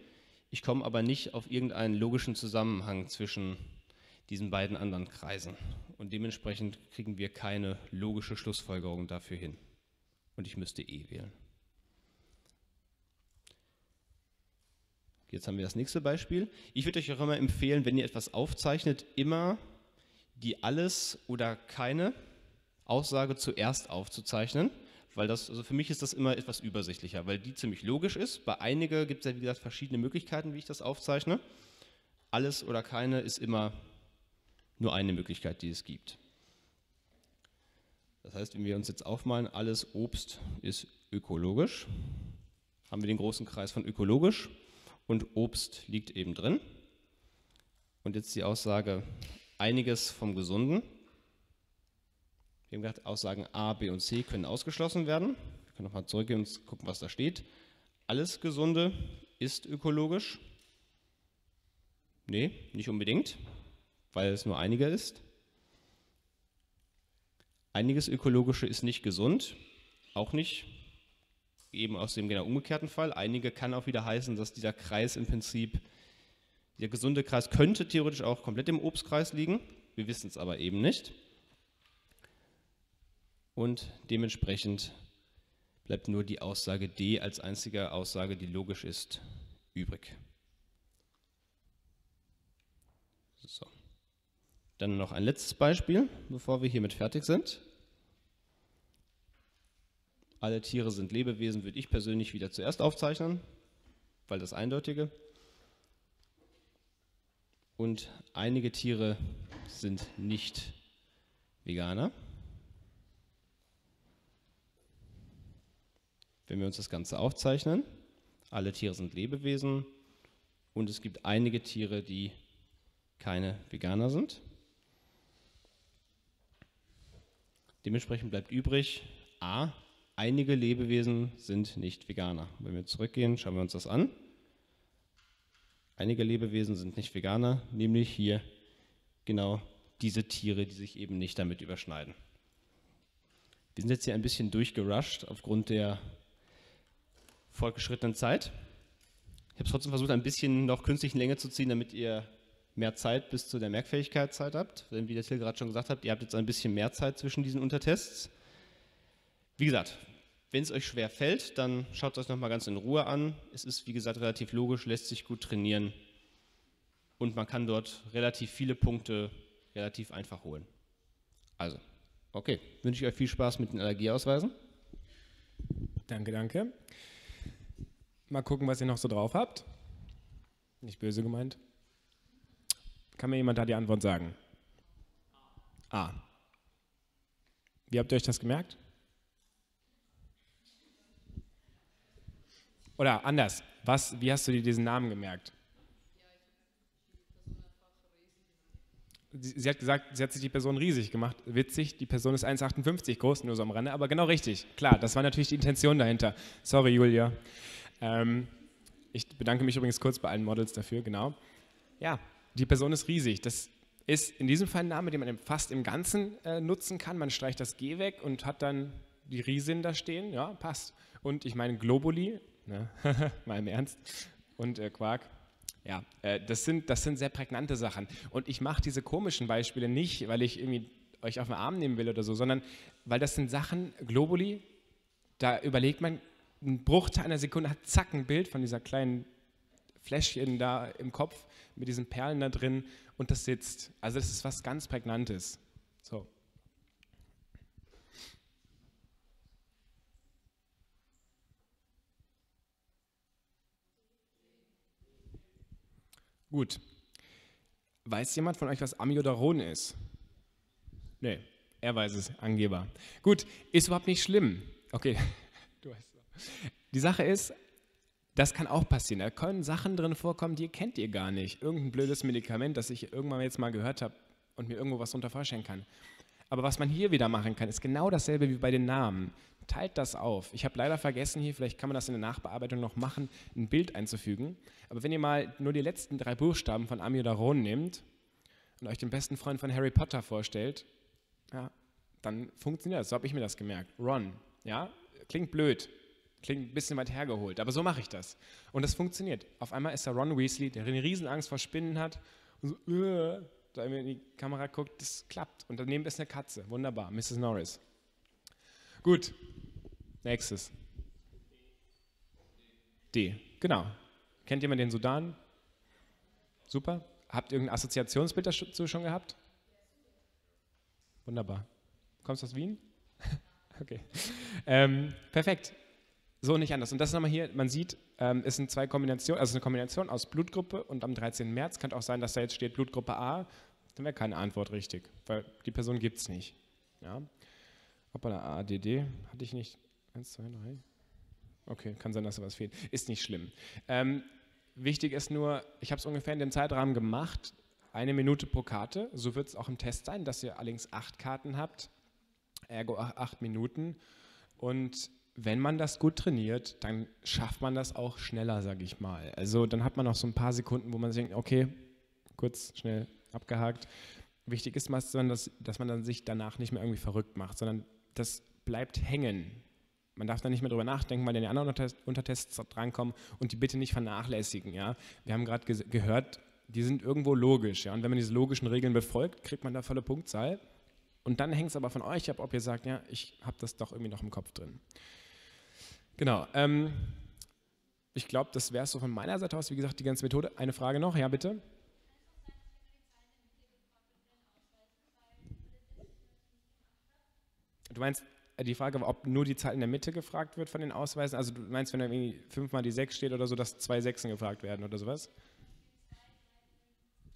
ich komme aber nicht auf irgendeinen logischen Zusammenhang zwischen diesen beiden anderen Kreisen. Und dementsprechend kriegen wir keine logische Schlussfolgerung dafür hin. Und ich müsste E wählen. Jetzt haben wir das nächste Beispiel. Ich würde euch auch immer empfehlen, wenn ihr etwas aufzeichnet, immer die alles oder keine Aussage zuerst aufzuzeichnen, weil das, also für mich ist das immer etwas übersichtlicher, weil die ziemlich logisch ist. Bei einigen gibt es ja, wie gesagt, verschiedene Möglichkeiten, wie ich das aufzeichne. Alles oder keine ist immer nur eine Möglichkeit, die es gibt. Das heißt, wenn wir uns jetzt aufmalen, alles Obst ist ökologisch, haben wir den großen Kreis von ökologisch und Obst liegt eben drin. Und jetzt die Aussage, einiges vom Gesunden. Wir haben gesagt, Aussagen A, B und C können ausgeschlossen werden. Wir können nochmal zurückgehen und gucken, was da steht. Alles Gesunde ist ökologisch. Nee, nicht unbedingt, weil es nur einige ist. Einiges Ökologische ist nicht gesund, auch nicht eben aus dem genau umgekehrten Fall. Einige kann auch wieder heißen, dass dieser Kreis im Prinzip, der gesunde Kreis könnte theoretisch auch komplett im Obstkreis liegen. Wir wissen es aber eben nicht. Und dementsprechend bleibt nur die Aussage D als einzige Aussage, die logisch ist, übrig. So. Dann noch ein letztes Beispiel, bevor wir hiermit fertig sind. Alle Tiere sind Lebewesen, würde ich persönlich wieder zuerst aufzeichnen, weil das Eindeutige. Und einige Tiere sind nicht Veganer. Wenn wir uns das Ganze aufzeichnen, alle Tiere sind Lebewesen und es gibt einige Tiere, die keine Veganer sind. Dementsprechend bleibt übrig A, einige Lebewesen sind nicht Veganer. Wenn wir zurückgehen, schauen wir uns das an. Einige Lebewesen sind nicht Veganer, nämlich hier genau diese Tiere, die sich eben nicht damit überschneiden. Wir sind jetzt hier ein bisschen durchgerusht aufgrund der fortgeschrittenen Zeit. Ich habe trotzdem versucht, ein bisschen noch künstlich in Länge zu ziehen, damit ihr mehr Zeit bis zu der Merkfähigkeitszeit habt. Denn wie der Till gerade schon gesagt hat, ihr habt jetzt ein bisschen mehr Zeit zwischen diesen Untertests. Wie gesagt, wenn es euch schwer fällt, dann schaut es euch nochmal ganz in Ruhe an. Es ist, wie gesagt, relativ logisch, lässt sich gut trainieren und man kann dort relativ viele Punkte relativ einfach holen. Also, okay, wünsche ich euch viel Spaß mit den Allergieausweisen. Danke, danke. Mal gucken, was ihr noch so drauf habt. Nicht böse gemeint. Kann mir jemand da die Antwort sagen? A. Wie habt ihr euch das gemerkt? Oder anders, was, wie hast du dir diesen Namen gemerkt? Sie, hat gesagt, sie hat sich die Person riesig gemacht. Witzig, die Person ist 1,58 groß, nur so am Rande, aber genau richtig. Klar, das war natürlich die Intention dahinter. Sorry, Julia. Ähm, ich bedanke mich übrigens kurz bei allen Models dafür, genau. Ja, die Person ist riesig. Das ist in diesem Fall ein Name, den man fast im Ganzen äh, nutzen kann. Man streicht das G weg und hat dann die Riesin da stehen. Ja, passt. Und ich meine, Globuli Ne? Mal im Ernst. Und äh, Quark. Ja, äh, das, sind, das sind sehr prägnante Sachen. Und ich mache diese komischen Beispiele nicht, weil ich irgendwie euch auf den Arm nehmen will oder so, sondern weil das sind Sachen, Globuli, da überlegt man ein Bruchteil einer Sekunde hat zack ein Bild von dieser kleinen Fläschchen da im Kopf mit diesen Perlen da drin und das sitzt. Also das ist was ganz Prägnantes. So. Gut. Weiß jemand von euch, was Amiodaron ist? Nee, er weiß es, Angeber. Gut, ist überhaupt nicht schlimm. Okay, du weißt. Die Sache ist, das kann auch passieren. Da können Sachen drin vorkommen, die kennt ihr gar nicht. Irgendein blödes Medikament, das ich irgendwann jetzt mal gehört habe und mir irgendwo was darunter vorstellen kann. Aber was man hier wieder machen kann, ist genau dasselbe wie bei den Namen. Teilt das auf. Ich habe leider vergessen hier, vielleicht kann man das in der Nachbearbeitung noch machen, ein Bild einzufügen. Aber wenn ihr mal nur die letzten drei Buchstaben von Amiodaron nehmt und euch den besten Freund von Harry Potter vorstellt, ja, dann funktioniert das. So habe ich mir das gemerkt. Ron, ja, klingt blöd, klingt ein bisschen weit hergeholt, aber so mache ich das. Und das funktioniert. Auf einmal ist da Ron Weasley, der eine Riesenangst vor Spinnen hat und so, äh, da in die Kamera guckt, das klappt. Und daneben ist eine Katze. Wunderbar, Mrs. Norris. Gut, nächstes. D, genau. Kennt jemand den Sudan? Super. Habt ihr irgendein Assoziationsbild dazu schon gehabt? Wunderbar. Kommst du aus Wien? okay. Ähm, perfekt. So nicht anders. Und das nochmal hier, man sieht, ähm, es sind zwei Kombinationen, also eine Kombination aus Blutgruppe und am 13. März könnte auch sein, dass da jetzt steht Blutgruppe A, dann wäre keine Antwort richtig, weil die Person gibt es nicht. Ja. Hoppala, ADD hatte ich nicht. Eins, zwei, drei. Okay, kann sein, dass da was fehlt. Ist nicht schlimm. Ähm, wichtig ist nur, ich habe es ungefähr in dem Zeitrahmen gemacht, eine Minute pro Karte. So wird es auch im Test sein, dass ihr allerdings acht Karten habt, ergo acht Minuten. Und wenn man das gut trainiert, dann schafft man das auch schneller, sage ich mal. Also dann hat man noch so ein paar Sekunden, wo man sich denkt, okay, kurz, schnell abgehakt. Wichtig ist, dass man, das, dass man dann sich danach nicht mehr irgendwie verrückt macht, sondern das bleibt hängen. Man darf da nicht mehr drüber nachdenken, weil dann die anderen Untertests drankommen und die bitte nicht vernachlässigen. Ja? Wir haben gerade ge gehört, die sind irgendwo logisch. Ja? Und wenn man diese logischen Regeln befolgt, kriegt man da volle Punktzahl. Und dann hängt es aber von euch ab, ob ihr sagt, ja, ich habe das doch irgendwie noch im Kopf drin. Genau. Ähm, ich glaube, das wäre es so von meiner Seite aus. Wie gesagt, die ganze Methode. Eine Frage noch, ja bitte. Du meinst die Frage, ob nur die Zahl in der Mitte gefragt wird von den Ausweisen? Also du meinst, wenn da irgendwie fünfmal die sechs steht oder so, dass zwei Sechsen gefragt werden oder sowas?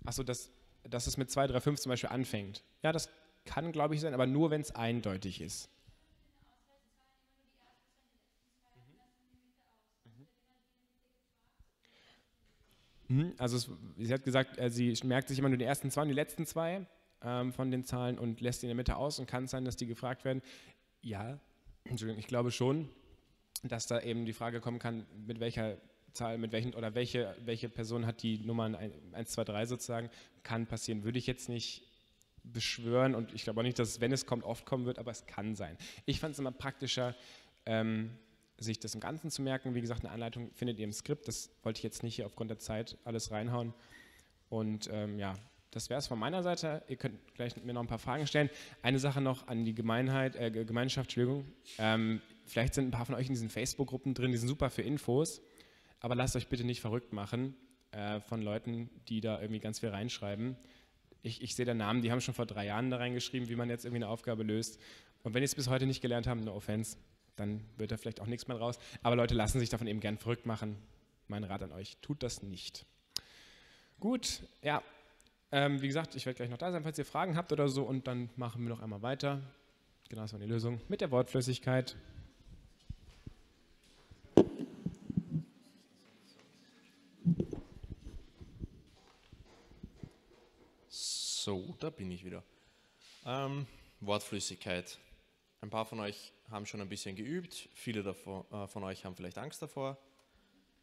Achso, dass, dass es mit 2, 3, 5 zum Beispiel anfängt. Ja, das kann, glaube ich, sein, aber nur, wenn es eindeutig ist. Mhm. Also es, sie hat gesagt, äh, sie merkt sich immer nur die ersten zwei und die letzten zwei ähm, von den Zahlen und lässt die in der Mitte aus und kann es sein, dass die gefragt werden. Ja, Entschuldigung, ich glaube schon, dass da eben die Frage kommen kann, mit welcher Zahl, mit welchen oder welche, welche Person hat die Nummern 1, 2, 3 sozusagen, kann passieren. Würde ich jetzt nicht beschwören und ich glaube auch nicht, dass es, wenn es kommt, oft kommen wird, aber es kann sein. Ich fand es immer praktischer, ähm, sich das im Ganzen zu merken. Wie gesagt, eine Anleitung findet ihr im Skript. Das wollte ich jetzt nicht hier aufgrund der Zeit alles reinhauen. Und ähm, ja, das wäre es von meiner Seite. Ihr könnt gleich mir noch ein paar Fragen stellen. Eine Sache noch an die Gemeinheit, äh, Gemeinschaft, Entschuldigung. Ähm, vielleicht sind ein paar von euch in diesen Facebook-Gruppen drin, die sind super für Infos. Aber lasst euch bitte nicht verrückt machen äh, von Leuten, die da irgendwie ganz viel reinschreiben. Ich, ich sehe da Namen, die haben schon vor drei Jahren da reingeschrieben, wie man jetzt irgendwie eine Aufgabe löst. Und wenn ihr es bis heute nicht gelernt habt, no offense, dann wird da vielleicht auch nichts mehr raus. Aber Leute lassen sich davon eben gern verrückt machen. Mein Rat an euch, tut das nicht. Gut, ja, ähm, wie gesagt, ich werde gleich noch da sein, falls ihr Fragen habt oder so. Und dann machen wir noch einmal weiter. Genau, das war die Lösung mit der Wortflüssigkeit. So, da bin ich wieder. Ähm, Wortflüssigkeit. Ein paar von euch haben schon ein bisschen geübt, viele davon, äh, von euch haben vielleicht Angst davor.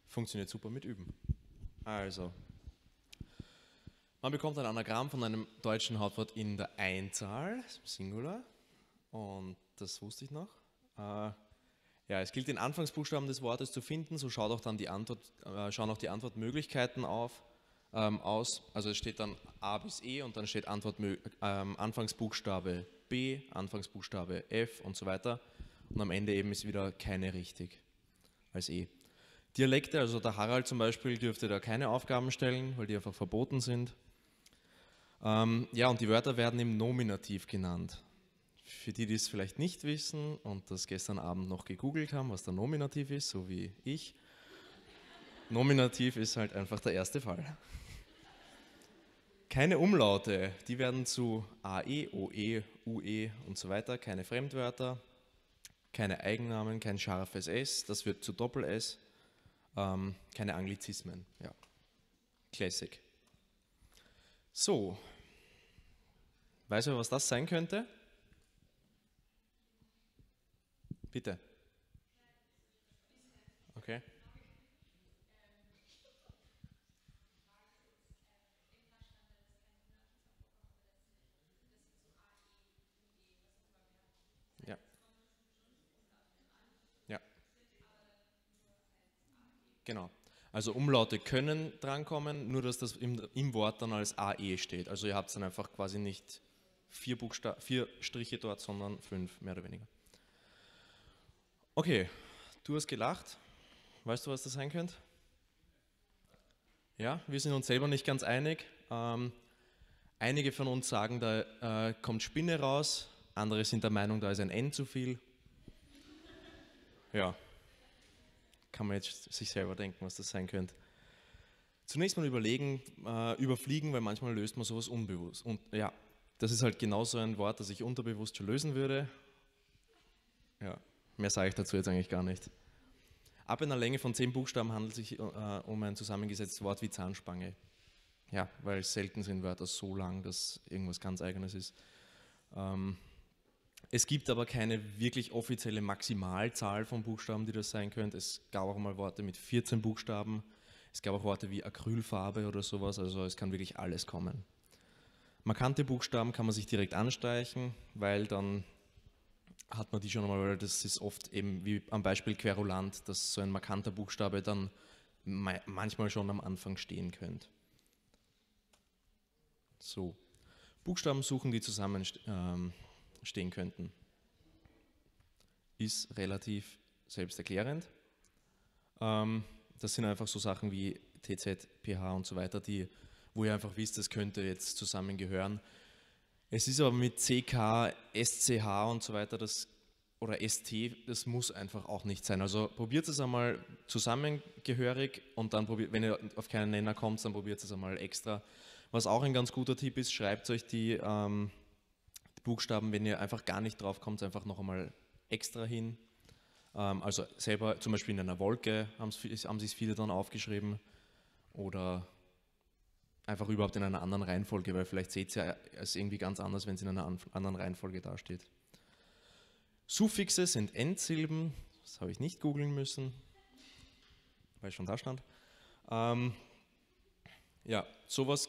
Funktioniert super mit Üben. Also, man bekommt ein Anagramm von einem deutschen Hauptwort in der Einzahl, Singular, und das wusste ich noch. Äh, ja, es gilt den Anfangsbuchstaben des Wortes zu finden, so schaut auch dann die Antwort, äh, schauen auch die Antwortmöglichkeiten auf, ähm, aus. Also es steht dann A bis E und dann steht Antwort, ähm, Anfangsbuchstabe B, Anfangsbuchstabe F und so weiter. Und am Ende eben ist wieder keine richtig. als E. Dialekte, also der Harald zum Beispiel dürfte da keine Aufgaben stellen, weil die einfach verboten sind. Ähm, ja, und die Wörter werden im Nominativ genannt. Für die, die es vielleicht nicht wissen und das gestern Abend noch gegoogelt haben, was der Nominativ ist, so wie ich, Nominativ ist halt einfach der erste Fall. Keine Umlaute, die werden zu AE, OE, UE und so weiter, keine Fremdwörter, keine Eigennamen, kein scharfes S, das wird zu Doppel-S, ähm, keine Anglizismen. Ja. Classic. So, weißt du, was das sein könnte? Bitte. Okay. Ja. Ja. Genau. Also Umlaute können drankommen, nur dass das im, im Wort dann als AE steht. Also ihr habt dann einfach quasi nicht vier, Buchsta vier Striche dort, sondern fünf, mehr oder weniger. Okay, du hast gelacht. Weißt du, was das sein könnte? Ja, wir sind uns selber nicht ganz einig. Ähm, einige von uns sagen, da äh, kommt Spinne raus. Andere sind der Meinung, da ist ein N zu viel. Ja, kann man jetzt sich selber denken, was das sein könnte. Zunächst mal überlegen, äh, überfliegen, weil manchmal löst man sowas unbewusst. Und ja, das ist halt genauso ein Wort, das ich unterbewusst schon lösen würde. Ja, Mehr sage ich dazu jetzt eigentlich gar nicht. Ab einer Länge von zehn Buchstaben handelt es sich äh, um ein zusammengesetztes Wort wie Zahnspange. Ja, weil selten sind Wörter so lang, dass irgendwas ganz Eigenes ist. Ähm, es gibt aber keine wirklich offizielle Maximalzahl von Buchstaben, die das sein könnte. Es gab auch mal Worte mit 14 Buchstaben. Es gab auch Worte wie Acrylfarbe oder sowas. Also es kann wirklich alles kommen. Markante Buchstaben kann man sich direkt anstreichen, weil dann hat man die schon einmal, weil das ist oft eben wie am Beispiel Querulant, dass so ein markanter Buchstabe dann manchmal schon am Anfang stehen könnte. So, Buchstaben suchen, die zusammenstehen ähm, könnten, ist relativ selbsterklärend. Ähm, das sind einfach so Sachen wie TZ, PH und so weiter, die, wo ihr einfach wisst, das könnte jetzt zusammengehören. Es ist aber mit CK, SCH und so weiter, das, oder ST, das muss einfach auch nicht sein. Also probiert es einmal zusammengehörig und dann probiert, wenn ihr auf keinen Nenner kommt, dann probiert es einmal extra. Was auch ein ganz guter Tipp ist, schreibt euch die, ähm, die Buchstaben, wenn ihr einfach gar nicht drauf kommt, einfach noch einmal extra hin. Ähm, also selber zum Beispiel in einer Wolke haben sich viele dann aufgeschrieben oder einfach überhaupt in einer anderen Reihenfolge, weil vielleicht seht ihr es irgendwie ganz anders, wenn es in einer anderen Reihenfolge dasteht. Suffixe sind Endsilben, das habe ich nicht googeln müssen, weil schon da stand. Ähm, ja, sowas,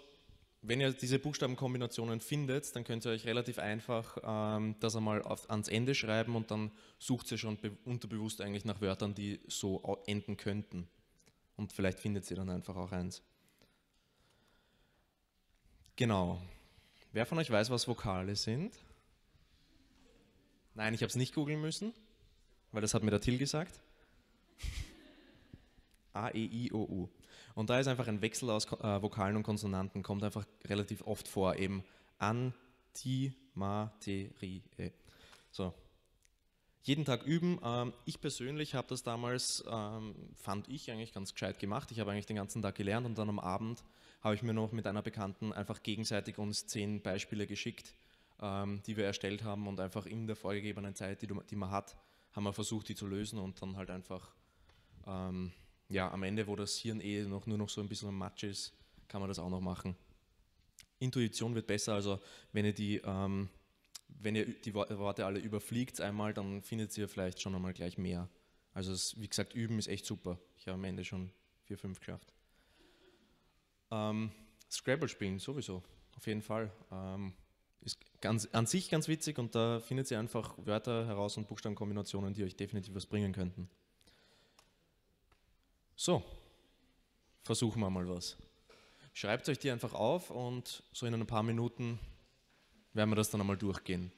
wenn ihr diese Buchstabenkombinationen findet, dann könnt ihr euch relativ einfach ähm, das einmal auf, ans Ende schreiben und dann sucht ihr schon unterbewusst eigentlich nach Wörtern, die so enden könnten. Und vielleicht findet ihr dann einfach auch eins. Genau. Wer von euch weiß, was Vokale sind? Nein, ich habe es nicht googeln müssen, weil das hat mir der Till gesagt. A, E, I, O, U. Und da ist einfach ein Wechsel aus äh, Vokalen und Konsonanten, kommt einfach relativ oft vor, eben an, ti, ma, te, ri, e. So. Jeden Tag üben. Ähm, ich persönlich habe das damals, ähm, fand ich eigentlich ganz gescheit gemacht. Ich habe eigentlich den ganzen Tag gelernt und dann am Abend habe ich mir noch mit einer Bekannten einfach gegenseitig uns zehn Beispiele geschickt, ähm, die wir erstellt haben und einfach in der vorgegebenen Zeit, die, man hat, haben wir versucht, die zu lösen und dann halt einfach, ja, am Ende, wo das Hirn eh noch, nur noch so ein bisschen Matsch ist, kann man das auch noch machen. Intuition wird besser, also wenn ihr die, ähm, wenn ihr die Worte alle überfliegt einmal, dann findet ihr vielleicht schon einmal gleich mehr. Also es, wie gesagt, üben ist echt super. Ich habe am Ende schon vier, fünf geschafft. Ähm, Scrabble spielen sowieso, auf jeden Fall. Ähm, ist ganz, an sich ganz witzig und da findet ihr einfach Wörter heraus und Buchstabenkombinationen, die euch definitiv was bringen könnten. So, versuchen wir mal was. Schreibt euch die einfach auf und so in ein paar Minuten werden wir das dann einmal durchgehen.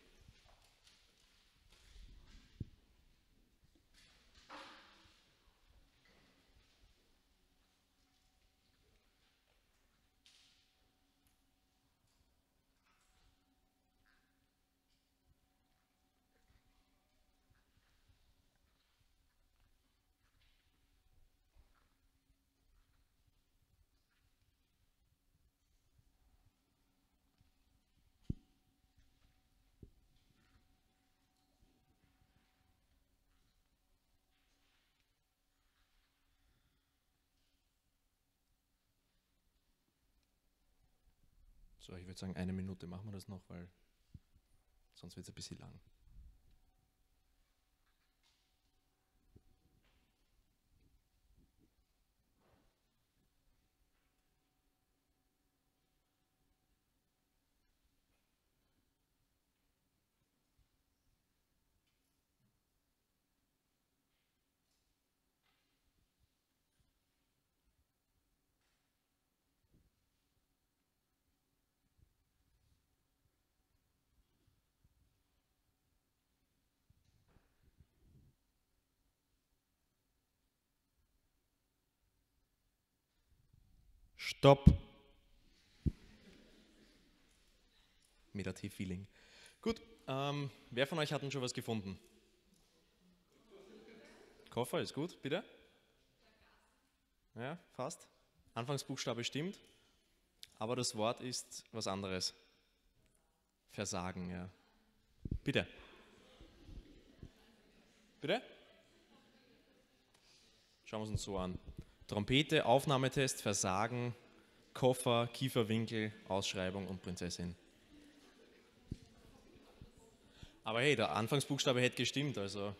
So, ich würde sagen, eine Minute machen wir das noch, weil sonst wird es ein bisschen lang. Stopp. Meditativ-Feeling. Gut, ähm, wer von euch hat denn schon was gefunden? Koffer ist gut, bitte? Ja, fast. Anfangsbuchstabe stimmt, aber das Wort ist was anderes. Versagen, ja. Bitte. Bitte? Schauen wir es uns so an. Trompete, Aufnahmetest, Versagen, Koffer, Kieferwinkel, Ausschreibung und Prinzessin. Aber hey, der Anfangsbuchstabe hätte gestimmt, also.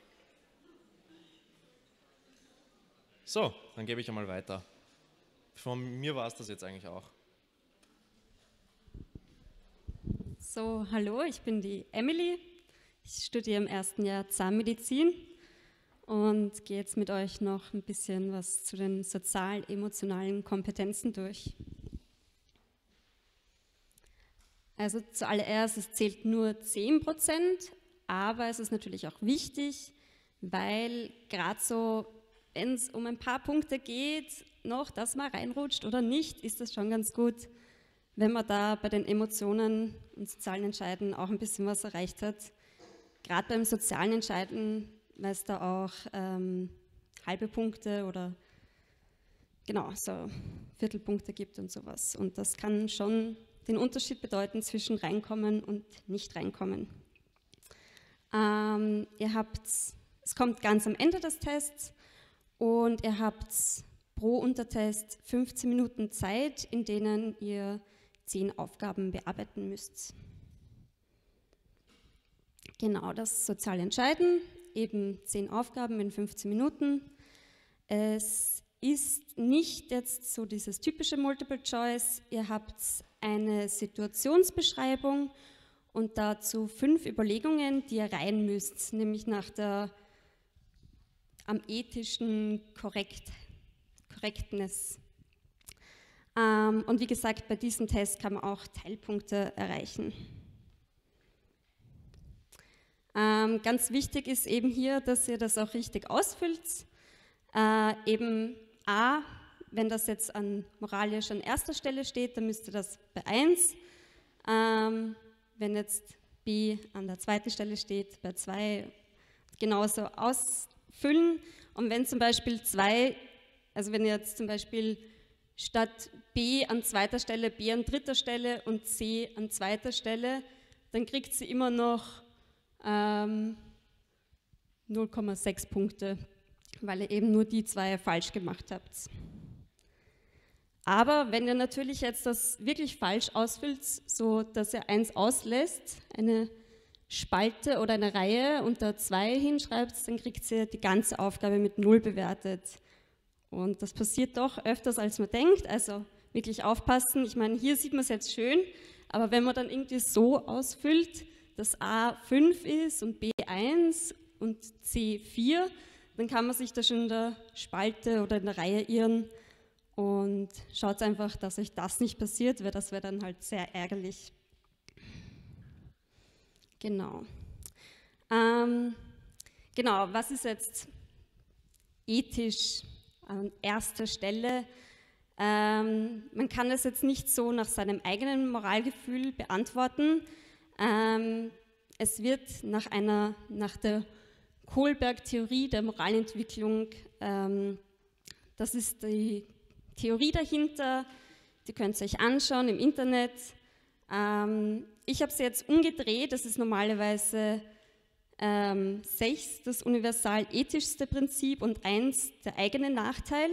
So, dann gebe ich einmal weiter. Von mir war es das jetzt eigentlich auch. So, hallo, ich bin die Emily. Ich studiere im ersten Jahr Zahnmedizin und gehe jetzt mit euch noch ein bisschen was zu den sozial-emotionalen Kompetenzen durch. Also zuallererst, es zählt nur 10 Prozent, aber es ist natürlich auch wichtig, weil gerade so, wenn es um ein paar Punkte geht, noch, dass man reinrutscht oder nicht, ist das schon ganz gut, wenn man da bei den Emotionen und sozialen Entscheiden auch ein bisschen was erreicht hat. Gerade beim sozialen Entscheiden weil es da auch ähm, halbe Punkte oder genau so Viertelpunkte gibt und sowas. Und das kann schon den Unterschied bedeuten zwischen reinkommen und nicht reinkommen. Ähm, ihr habt, es kommt ganz am Ende des Tests und ihr habt pro Untertest 15 Minuten Zeit, in denen ihr 10 Aufgaben bearbeiten müsst. Genau, das soziale Entscheiden eben zehn Aufgaben in 15 Minuten. Es ist nicht jetzt so dieses typische Multiple Choice. Ihr habt eine Situationsbeschreibung und dazu fünf Überlegungen, die ihr rein müsst, nämlich nach der am ethischen Korrekt, Correctness. Ähm, und wie gesagt, bei diesem Test kann man auch Teilpunkte erreichen. Ähm, ganz wichtig ist eben hier, dass ihr das auch richtig ausfüllt. Äh, eben A, wenn das jetzt an moralisch an erster Stelle steht, dann müsste das bei 1. Ähm, wenn jetzt B an der zweiten Stelle steht, bei 2 genauso ausfüllen. Und wenn zum Beispiel 2, also wenn ihr jetzt zum Beispiel statt B an zweiter Stelle B an dritter Stelle und C an zweiter Stelle, dann kriegt sie immer noch ähm, 0,6 Punkte, weil ihr eben nur die zwei falsch gemacht habt. Aber wenn ihr natürlich jetzt das wirklich falsch ausfüllt, so dass ihr eins auslässt, eine Spalte oder eine Reihe unter zwei hinschreibt, dann kriegt ihr die ganze Aufgabe mit null bewertet. Und das passiert doch öfters, als man denkt. Also wirklich aufpassen. Ich meine, hier sieht man es jetzt schön, aber wenn man dann irgendwie so ausfüllt, dass A5 ist und B1 und C4, dann kann man sich da schon in der Spalte oder in der Reihe irren und schaut einfach, dass euch das nicht passiert, weil das wäre dann halt sehr ärgerlich. Genau. Ähm, genau, was ist jetzt ethisch an erster Stelle? Ähm, man kann das jetzt nicht so nach seinem eigenen Moralgefühl beantworten, ähm, es wird nach, einer, nach der Kohlberg-Theorie der Moralentwicklung, ähm, das ist die Theorie dahinter, die könnt ihr euch anschauen im Internet. Ähm, ich habe sie jetzt umgedreht, das ist normalerweise ähm, 6 das universal ethischste Prinzip und 1 der eigene Nachteil.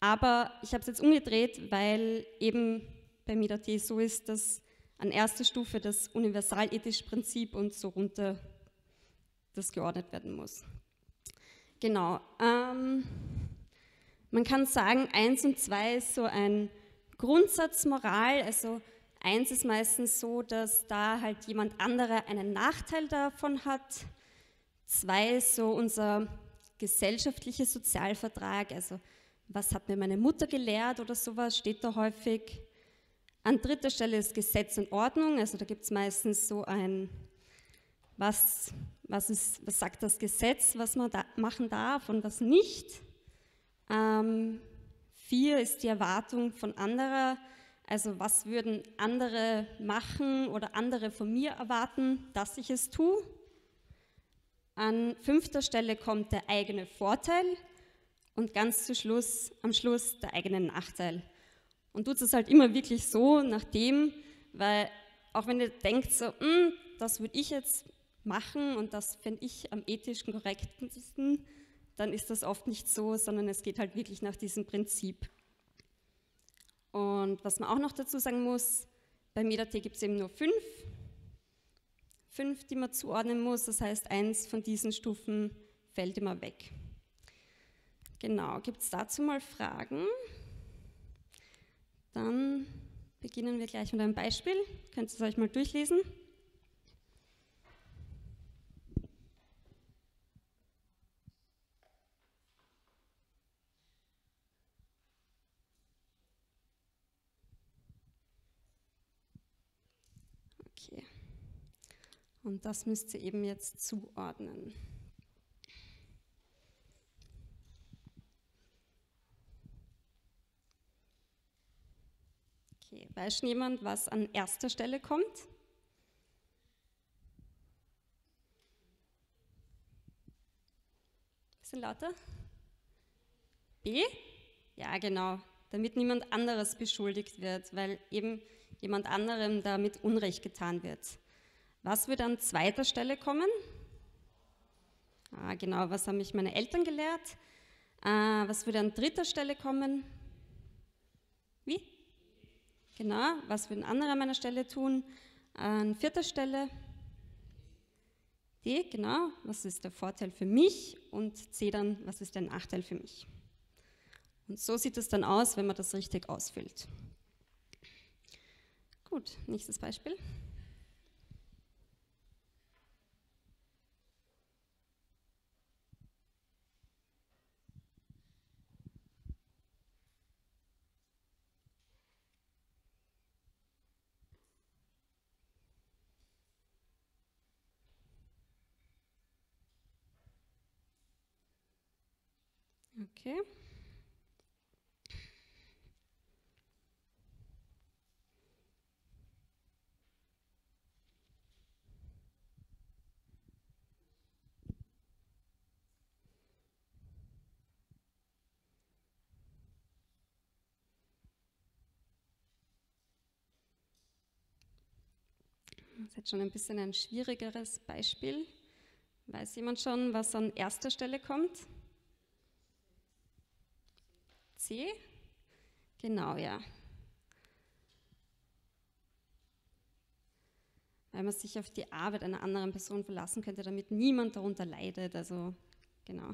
Aber ich habe es jetzt umgedreht, weil eben bei MIDAT so ist, dass an erster Stufe das universalethische Prinzip und so runter das geordnet werden muss. Genau. Ähm, man kann sagen, eins und zwei ist so ein Grundsatzmoral. Also eins ist meistens so, dass da halt jemand anderer einen Nachteil davon hat. Zwei ist so unser gesellschaftlicher Sozialvertrag. Also was hat mir meine Mutter gelehrt oder sowas, steht da häufig. An dritter Stelle ist Gesetz und Ordnung. Also da gibt es meistens so ein, was, was, ist, was sagt das Gesetz, was man da machen darf und was nicht. Ähm, vier ist die Erwartung von anderer, also was würden andere machen oder andere von mir erwarten, dass ich es tue. An fünfter Stelle kommt der eigene Vorteil und ganz zu Schluss, am Schluss der eigene Nachteil. Und tut es halt immer wirklich so nach dem, weil auch wenn ihr denkt, so, hm, das würde ich jetzt machen und das fände ich am ethischsten korrektesten, dann ist das oft nicht so, sondern es geht halt wirklich nach diesem Prinzip. Und was man auch noch dazu sagen muss, bei MetaT gibt es eben nur fünf, fünf, die man zuordnen muss. Das heißt, eins von diesen Stufen fällt immer weg. Genau, gibt es dazu mal Fragen? Dann beginnen wir gleich mit einem Beispiel. Könnt ihr es euch mal durchlesen? Und das müsst ihr eben jetzt zuordnen. Weiß schon jemand, was an erster Stelle kommt? Bisschen lauter. B? Ja, genau. Damit niemand anderes beschuldigt wird, weil eben jemand anderem damit Unrecht getan wird. Was wird an zweiter Stelle kommen? Ah, genau, was haben mich meine Eltern gelehrt? Ah, was würde an dritter Stelle kommen? Wie? Genau, was würden andere an meiner Stelle tun? An vierter Stelle? D, genau, was ist der Vorteil für mich? Und C dann, was ist der Nachteil für mich? Und so sieht es dann aus, wenn man das richtig ausfüllt. Gut, nächstes Beispiel. Okay. Das ist jetzt schon ein bisschen ein schwierigeres Beispiel. Weiß jemand schon, was an erster Stelle kommt? C? Genau, ja. Weil man sich auf die Arbeit einer anderen Person verlassen könnte, damit niemand darunter leidet. Also, genau.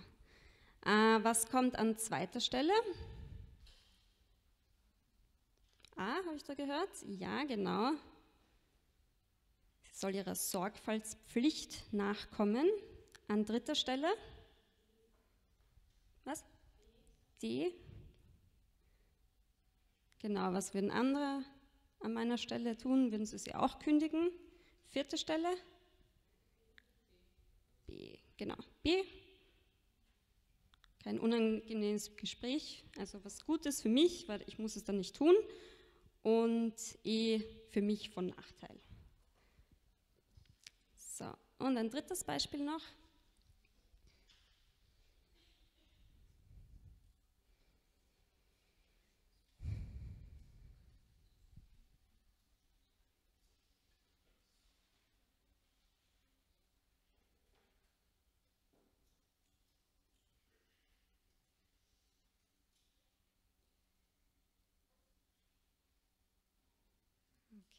Äh, was kommt an zweiter Stelle? A, habe ich da gehört? Ja, genau. Sie soll ihrer Sorgfaltspflicht nachkommen. An dritter Stelle? Was? D. Genau, was würden andere an meiner Stelle tun? Würden sie sie auch kündigen? Vierte Stelle? B, genau. B. Kein unangenehmes Gespräch, also was Gutes für mich, weil ich muss es dann nicht tun. Und E für mich von Nachteil. So, und ein drittes Beispiel noch.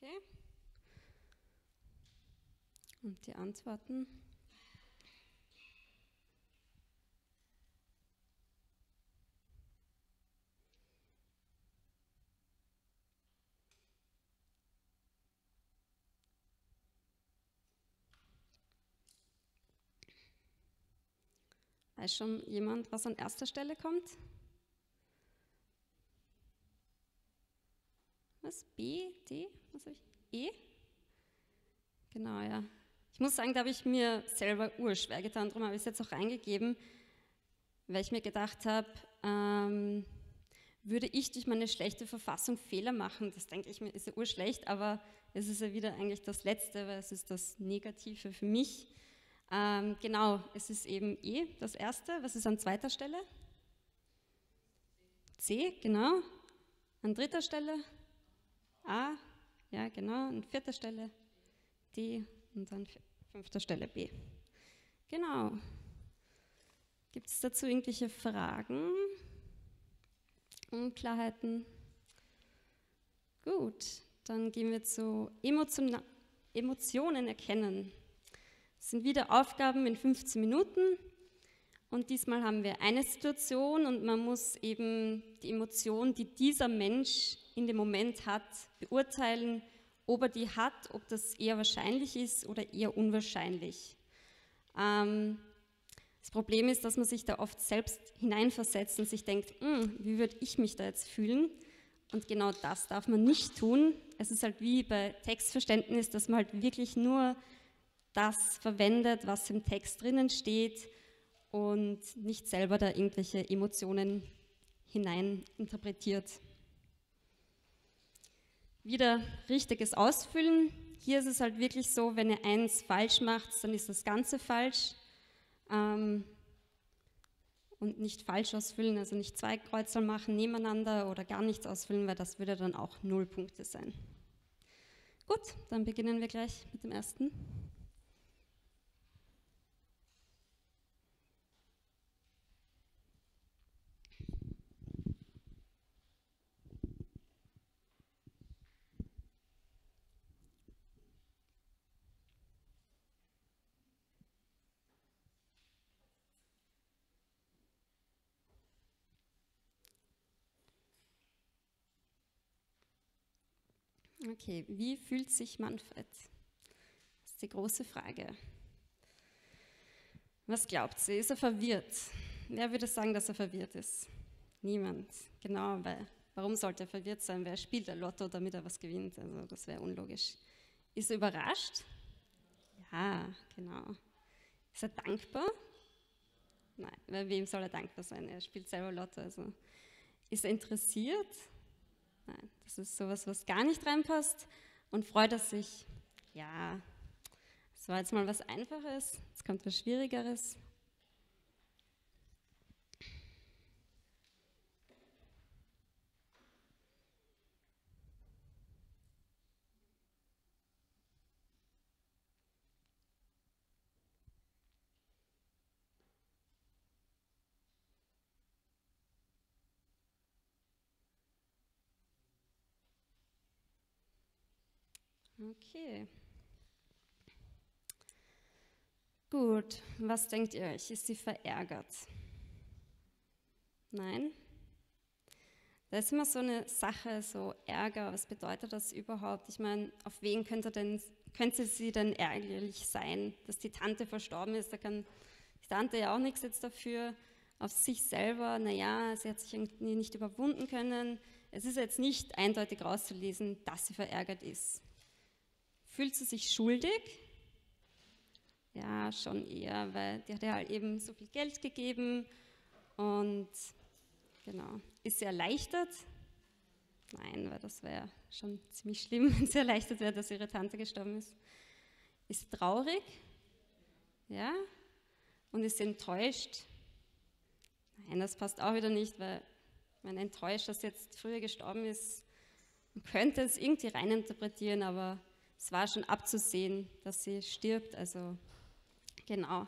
Okay. Und die Antworten. Weiß schon jemand, was an erster Stelle kommt? Was? B, D? Was habe ich? E? Genau, ja. Ich muss sagen, da habe ich mir selber urschwer getan, darum habe ich es jetzt auch reingegeben, weil ich mir gedacht habe, ähm, würde ich durch meine schlechte Verfassung Fehler machen? Das denke ich mir, ist ja urschlecht, aber es ist ja wieder eigentlich das Letzte, weil es ist das Negative für mich. Ähm, genau, es ist eben E, das erste. Was ist an zweiter Stelle? C, genau. An dritter Stelle A, ja genau. An vierter Stelle D und an fünfter Stelle B. Genau. Gibt es dazu irgendwelche Fragen? Unklarheiten? Gut, dann gehen wir zu Emotion Emotionen erkennen. Das sind wieder Aufgaben in 15 Minuten. Und diesmal haben wir eine Situation und man muss eben die Emotion, die dieser Mensch in dem Moment hat, beurteilen, ob er die hat, ob das eher wahrscheinlich ist oder eher unwahrscheinlich. Ähm, das Problem ist, dass man sich da oft selbst hineinversetzt und sich denkt, hm, wie würde ich mich da jetzt fühlen? Und genau das darf man nicht tun. Es ist halt wie bei Textverständnis, dass man halt wirklich nur das verwendet, was im Text drinnen steht und nicht selber da irgendwelche Emotionen hinein interpretiert. Wieder richtiges Ausfüllen. Hier ist es halt wirklich so, wenn ihr eins falsch macht, dann ist das Ganze falsch. Ähm, und nicht falsch ausfüllen, also nicht zwei Kreuzel machen nebeneinander oder gar nichts ausfüllen, weil das würde dann auch null Punkte sein. Gut, dann beginnen wir gleich mit dem ersten. Okay, wie fühlt sich Manfred? Das ist die große Frage. Was glaubt sie? Ist er verwirrt? Wer würde sagen, dass er verwirrt ist? Niemand. Genau, weil warum sollte er verwirrt sein? Wer spielt er Lotto, damit er was gewinnt? Also das wäre unlogisch. Ist er überrascht? Ja, genau. Ist er dankbar? Nein, wem soll er dankbar sein? Er spielt selber Lotto. Also. Ist er interessiert? Nein, das ist sowas, was gar nicht reinpasst. Und freut er sich? Ja, das war jetzt mal was Einfaches, jetzt kommt was Schwierigeres. Okay. Gut, was denkt ihr euch? Ist sie verärgert? Nein? Da ist immer so eine Sache, so Ärger, was bedeutet das überhaupt? Ich meine, auf wen könnte, denn, könnte sie denn ärgerlich sein? Dass die Tante verstorben ist, da kann die Tante ja auch nichts jetzt dafür. Auf sich selber, naja, sie hat sich irgendwie nicht überwunden können. Es ist jetzt nicht eindeutig rauszulesen, dass sie verärgert ist. Fühlt sie sich schuldig? Ja, schon eher, weil die hat ja halt eben so viel Geld gegeben und genau. Ist sie erleichtert? Nein, weil das wäre schon ziemlich schlimm, wenn sie erleichtert wäre, dass ihre Tante gestorben ist. Ist traurig? Ja. Und ist sie enttäuscht? Nein, das passt auch wieder nicht, weil man enttäuscht, dass jetzt früher gestorben ist. Man könnte es irgendwie reininterpretieren, aber es war schon abzusehen, dass sie stirbt. Also genau.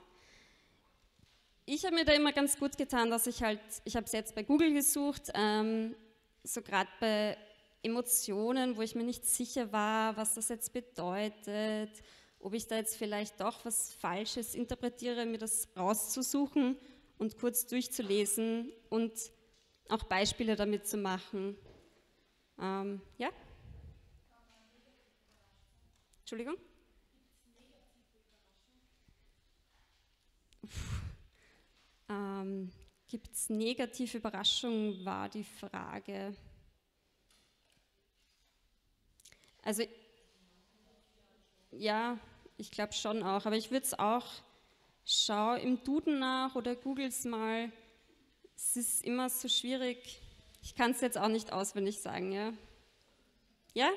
Ich habe mir da immer ganz gut getan, dass ich halt, ich habe es jetzt bei Google gesucht, ähm, so gerade bei Emotionen, wo ich mir nicht sicher war, was das jetzt bedeutet ob ich da jetzt vielleicht doch was Falsches interpretiere, mir das rauszusuchen und kurz durchzulesen und auch Beispiele damit zu machen. Ähm, ja? Entschuldigung? Ähm, Gibt es negative Überraschungen, war die Frage. Also, ja, ich glaube schon auch, aber ich würde es auch, schau im Duden nach oder google es mal. Es ist immer so schwierig. Ich kann es jetzt auch nicht auswendig sagen, ja. Ja?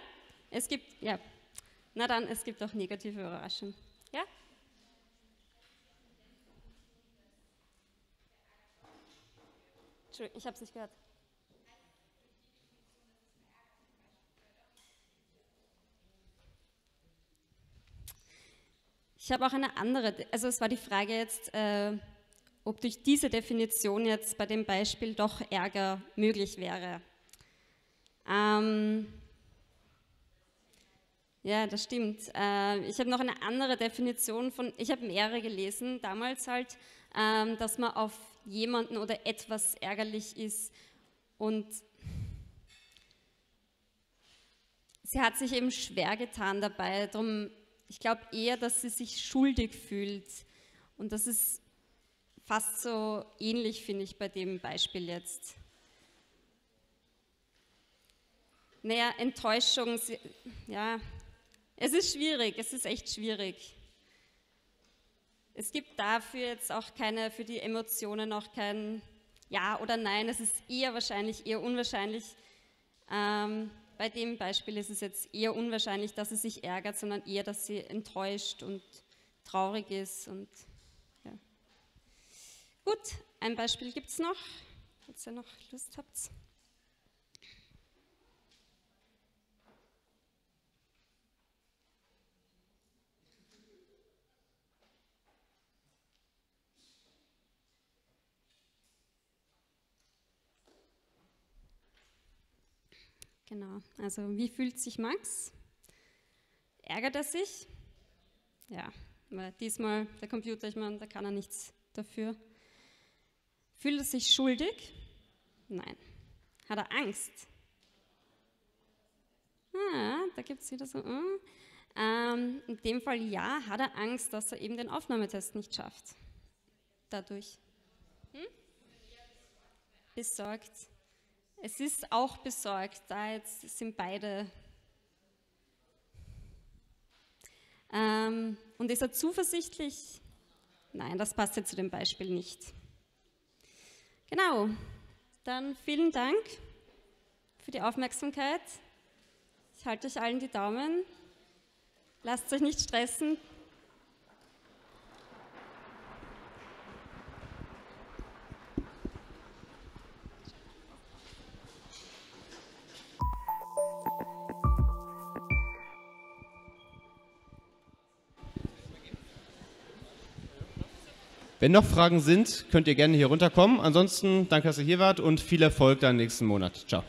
Es gibt, ja. Na dann, es gibt auch negative Überraschungen. Ja? Entschuldigung, ich habe es nicht gehört. Ich habe auch eine andere, also es war die Frage jetzt, äh, ob durch diese Definition jetzt bei dem Beispiel doch Ärger möglich wäre. Ähm, ja, das stimmt. Äh, ich habe noch eine andere Definition von, ich habe mehrere gelesen, damals halt, ähm, dass man auf jemanden oder etwas ärgerlich ist und sie hat sich eben schwer getan dabei. Darum, ich glaube eher, dass sie sich schuldig fühlt und das ist fast so ähnlich, finde ich, bei dem Beispiel jetzt. Naja, Enttäuschung, ja, es ist schwierig, es ist echt schwierig. Es gibt dafür jetzt auch keine, für die Emotionen auch kein Ja oder Nein. Es ist eher wahrscheinlich, eher unwahrscheinlich. Ähm, bei dem Beispiel ist es jetzt eher unwahrscheinlich, dass sie sich ärgert, sondern eher, dass sie enttäuscht und traurig ist. Und, ja. Gut, ein Beispiel gibt es noch, falls ihr noch Lust habt. Genau, also wie fühlt sich Max? Ärgert er sich? Ja, weil diesmal der Computer, ich meine, da kann er nichts dafür. Fühlt er sich schuldig? Nein. Hat er Angst? Ah, da gibt es wieder so. Uh. Ähm, in dem Fall ja, hat er Angst, dass er eben den Aufnahmetest nicht schafft. Dadurch. Hm? Besorgt. Es ist auch besorgt, da jetzt sind beide. Ähm, und ist er zuversichtlich? Nein, das passt jetzt zu dem Beispiel nicht. Genau, dann vielen Dank für die Aufmerksamkeit. Ich halte euch allen die Daumen. Lasst euch nicht stressen. Wenn noch Fragen sind, könnt ihr gerne hier runterkommen. Ansonsten danke, dass ihr hier wart und viel Erfolg dann nächsten Monat. Ciao.